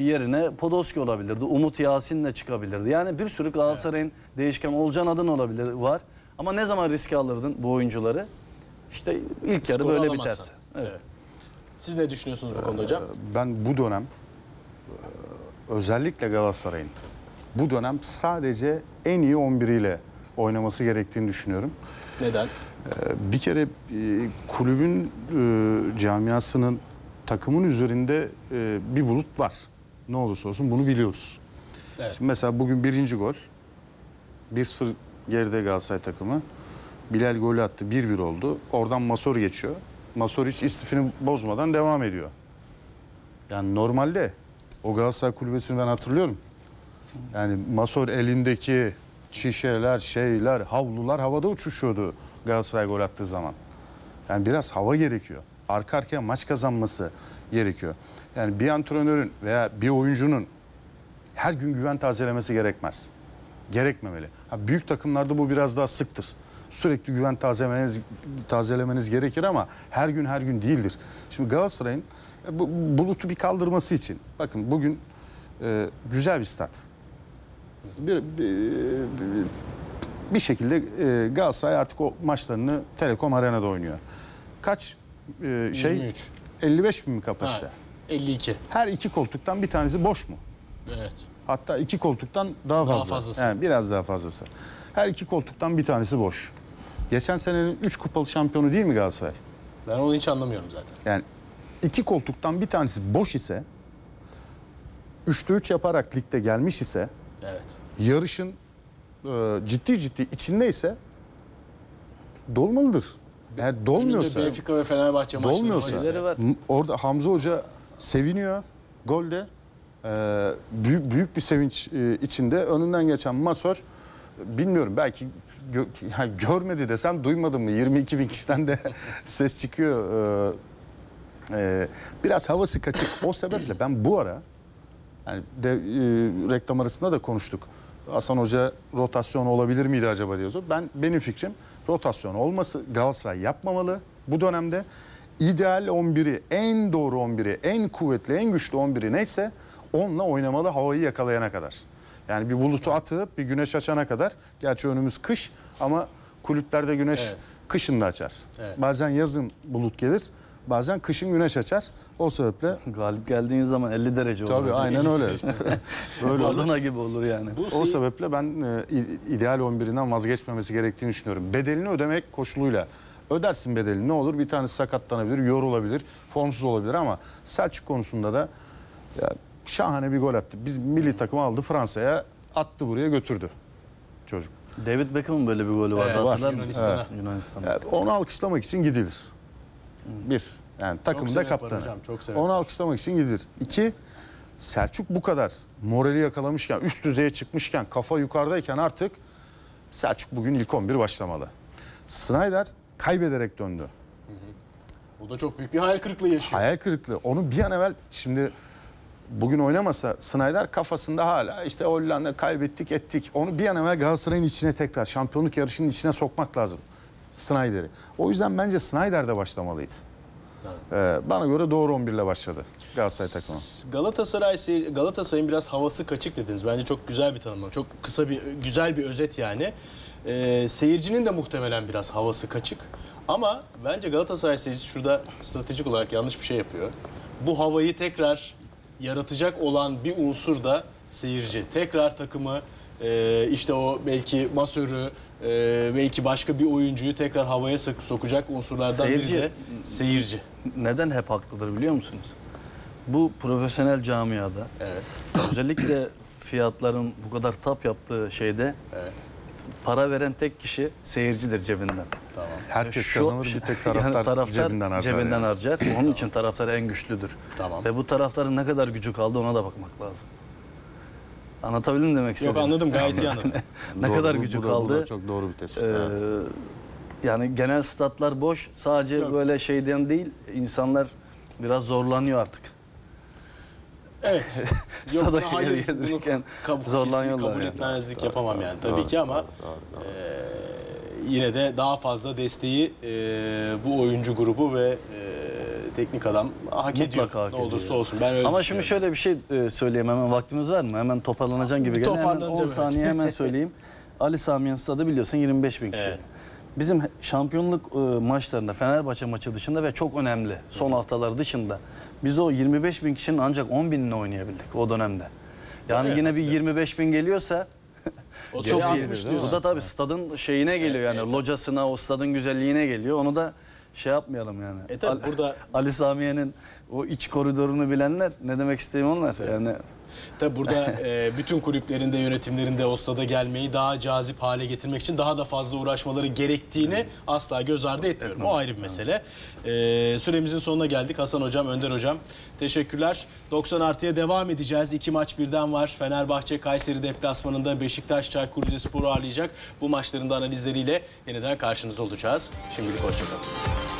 yerine Podolski olabilirdi. Umut Yasin'le çıkabilirdi. Yani bir sürü Galatasaray'ın değişken Olcan Adın olabilir var. Ama ne zaman riske alırdın bu oyuncuları? İşte ilk yarı Skor böyle biterse. Evet. Evet. Siz ne düşünüyorsunuz bu konuda hocam? Ben bu dönem e, özellikle Galatasaray'ın bu dönem sadece en iyi 11'iyle oynaması gerektiğini düşünüyorum. Neden? Ee, Bir kere e, kulübün e, camiasının takımın üzerinde bir bulut var. Ne olursa olsun bunu biliyoruz. Evet. Şimdi mesela bugün birinci gol. 1-0 geride Galatasaray takımı. Bilal golü attı 1-1 oldu. Oradan Masor geçiyor. Masor hiç istifini bozmadan devam ediyor. Yani normalde o Galatasaray kulübesini ben hatırlıyorum. Yani Masor elindeki şişeler, şeyler, havlular havada uçuşuyordu Galatasaray gol attığı zaman. Yani biraz hava gerekiyor. Arka arkaya maç kazanması gerekiyor. Yani bir antrenörün veya bir oyuncunun her gün güven tazelemesi gerekmez. Gerekmemeli. Ha, büyük takımlarda bu biraz daha sıktır. Sürekli güven tazelemeniz, tazelemeniz gerekir ama her gün her gün değildir. Şimdi Galatasaray'ın e, bu, bulutu bir kaldırması için bakın bugün e, güzel bir stat. Bir, bir, bir- bir şekilde e, Galatasaray artık o maçlarını Telekom Arena'da oynuyor. Kaç e, şey 23. 55 bin mi kapasite? Ha, 52. Her iki koltuktan bir tanesi boş mu? Evet. Hatta iki koltuktan daha Daha fazla. fazlası. Yani biraz daha fazlası. Her iki koltuktan bir tanesi boş. Geçen senenin üç kupalı şampiyonu değil mi Galatasaray? Ben onu hiç anlamıyorum zaten. Yani iki koltuktan bir tanesi boş ise, üçte üç yaparak ligde gelmiş ise, Evet. yarışın e, ciddi ciddi içindeyse dolmalıdır. Eğer dolmuyorsa, Benfica ve Fenerbahçe dolmuyorsa, var ise- orada Hamza Hoca seviniyor golde. Ee, büyük, büyük bir sevinç e, içinde önünden geçen Masör bilmiyorum belki gö- yani görmedi desem duymadım mı 22 bin kişiden de ses çıkıyor. Ee, e, biraz havası kaçık o sebeple ben bu ara yani de, e, reklam arasında da konuştuk. Hasan Hoca rotasyon olabilir miydi acaba diyordu. Ben benim fikrim rotasyon olması Galatasaray yapmamalı bu dönemde. İdeal 11'i, en doğru 11'i, en kuvvetli, en güçlü 11'i neyse onunla oynamalı havayı yakalayana kadar. Yani bir bulutu atıp bir güneş açana kadar. Gerçi önümüz kış ama kulüplerde güneş Evet. kışın da açar. Evet. Bazen yazın bulut gelir, bazen kışın güneş açar. O sebeple Galip geldiğiniz zaman 50 derece olur. tabii aynen öyle. Böyle Adana gibi olur yani. Bu O sebeple ben e, ideal 11'inden vazgeçmemesi gerektiğini düşünüyorum. Bedelini ödemek koşuluyla. Ödersin bedelini ne olur? Bir tanesi sakatlanabilir, yorulabilir, formsuz olabilir ama Selçuk konusunda da ya, şahane bir gol attı. Biz milli takımı aldı Fransa'ya, attı buraya götürdü çocuk. David Beckham'ın böyle bir golü vardı Evet, hatırlar Yunanistan'a. mısınız? Yunanistan'a. Ya, onu alkışlamak için gidilir. Bir, yani takımda kaptanı. hocam. Onu alkışlamak için gidilir. İki, Selçuk bu kadar morali yakalamışken, üst düzeye çıkmışken, kafa yukarıdayken artık Selçuk bugün ilk 11 başlamalı. Snyder kaybederek döndü. O da çok büyük bir hayal kırıklığı yaşıyor. Hayal kırıklığı. Onu bir an evvel şimdi bugün oynamasa Snyder kafasında hala işte Hollanda kaybettik ettik. Onu bir an evvel Galatasaray'ın içine tekrar şampiyonluk yarışının içine sokmak lazım. Snyder'i. O yüzden bence Snyder de başlamalıydı. Ee, bana göre doğru 11 ile başladı Galatasaray takımı. Galatasaray Galatasaray'ın biraz havası kaçık dediniz. Bence çok güzel bir tanımlama. Çok kısa bir güzel bir özet yani. Ee, seyircinin de muhtemelen biraz havası kaçık. Ama bence Galatasaray seyircisi şurada stratejik olarak yanlış bir şey yapıyor. Bu havayı tekrar yaratacak olan bir unsur da seyirci. Tekrar takımı e, işte o belki masörü e, belki başka bir oyuncuyu tekrar havaya sok- sokacak unsurlardan Seyirci- biri de seyirci. Neden hep haklıdır biliyor musunuz? Bu profesyonel camiada Evet. özellikle fiyatların bu kadar tap yaptığı şeyde Evet. Para veren tek kişi seyircidir cebinden. Tamam. Herkes Şu- kazanır bir tek taraftar, cebinden harcar. cebinden yani. harcar. Onun için taraftar en güçlüdür. Tamam. Ve bu taraftarın ne kadar gücü kaldı ona da bakmak lazım. Anlatabildim demek istedim. Yok anladım gayet iyi anladım. Ne Doğru, kadar bu- gücü bu da- bu kaldı. da çok doğru bir tespit. Ee, evet. yani genel statlar boş. Sadece Yok. böyle şeyden değil. insanlar biraz zorlanıyor artık. Evet. Yok, buna hayır, gelirken kabul, zorlanıyorlar kabul yani. etmezlik yapamam yani tabii ki ama e, yine de daha fazla desteği e, bu oyuncu grubu ve e, teknik adam hak ediyor. Mutlaka hak ne olursa ediyor. olsun. Ben öyle Ama şimdi şöyle bir şey söyleyeyim hemen vaktimiz var mı? Hemen toparlanacağım gibi geldi. Hemen 10 Toparlanacağım, evet. saniye hemen söyleyeyim. Ali Sami'nin stadı biliyorsun 25 bin kişi. Evet. Bizim şampiyonluk e, maçlarında Fenerbahçe maçı dışında ve çok önemli son haftalar dışında biz o 25 bin kişinin ancak 10 binini oynayabildik o dönemde. Yani Evet, yine bir 25 bin geliyorsa o çok iyi. Bu da tabii stadın şeyine geliyor yani locasına o stadın güzelliğine geliyor. Onu da şey yapmayalım yani. E tabii burada- Ali Samiye'nin o iç koridorunu bilenler ne demek isteyeyim onlar yani Tabii burada e, bütün kulüplerinde, yönetimlerinde o stada gelmeyi daha cazip hale getirmek için daha da fazla uğraşmaları gerektiğini asla göz ardı etmiyorum. O ayrı bir mesele. E, süremizin sonuna geldik. Hasan Hocam, Önder Hocam teşekkürler. 90 artıya devam edeceğiz. İki maç birden var. Fenerbahçe Kayseri deplasmanında Beşiktaş Çaykur Rizespor'u ağırlayacak. Bu maçların da analizleriyle yeniden karşınızda olacağız. Şimdilik hoşçakalın.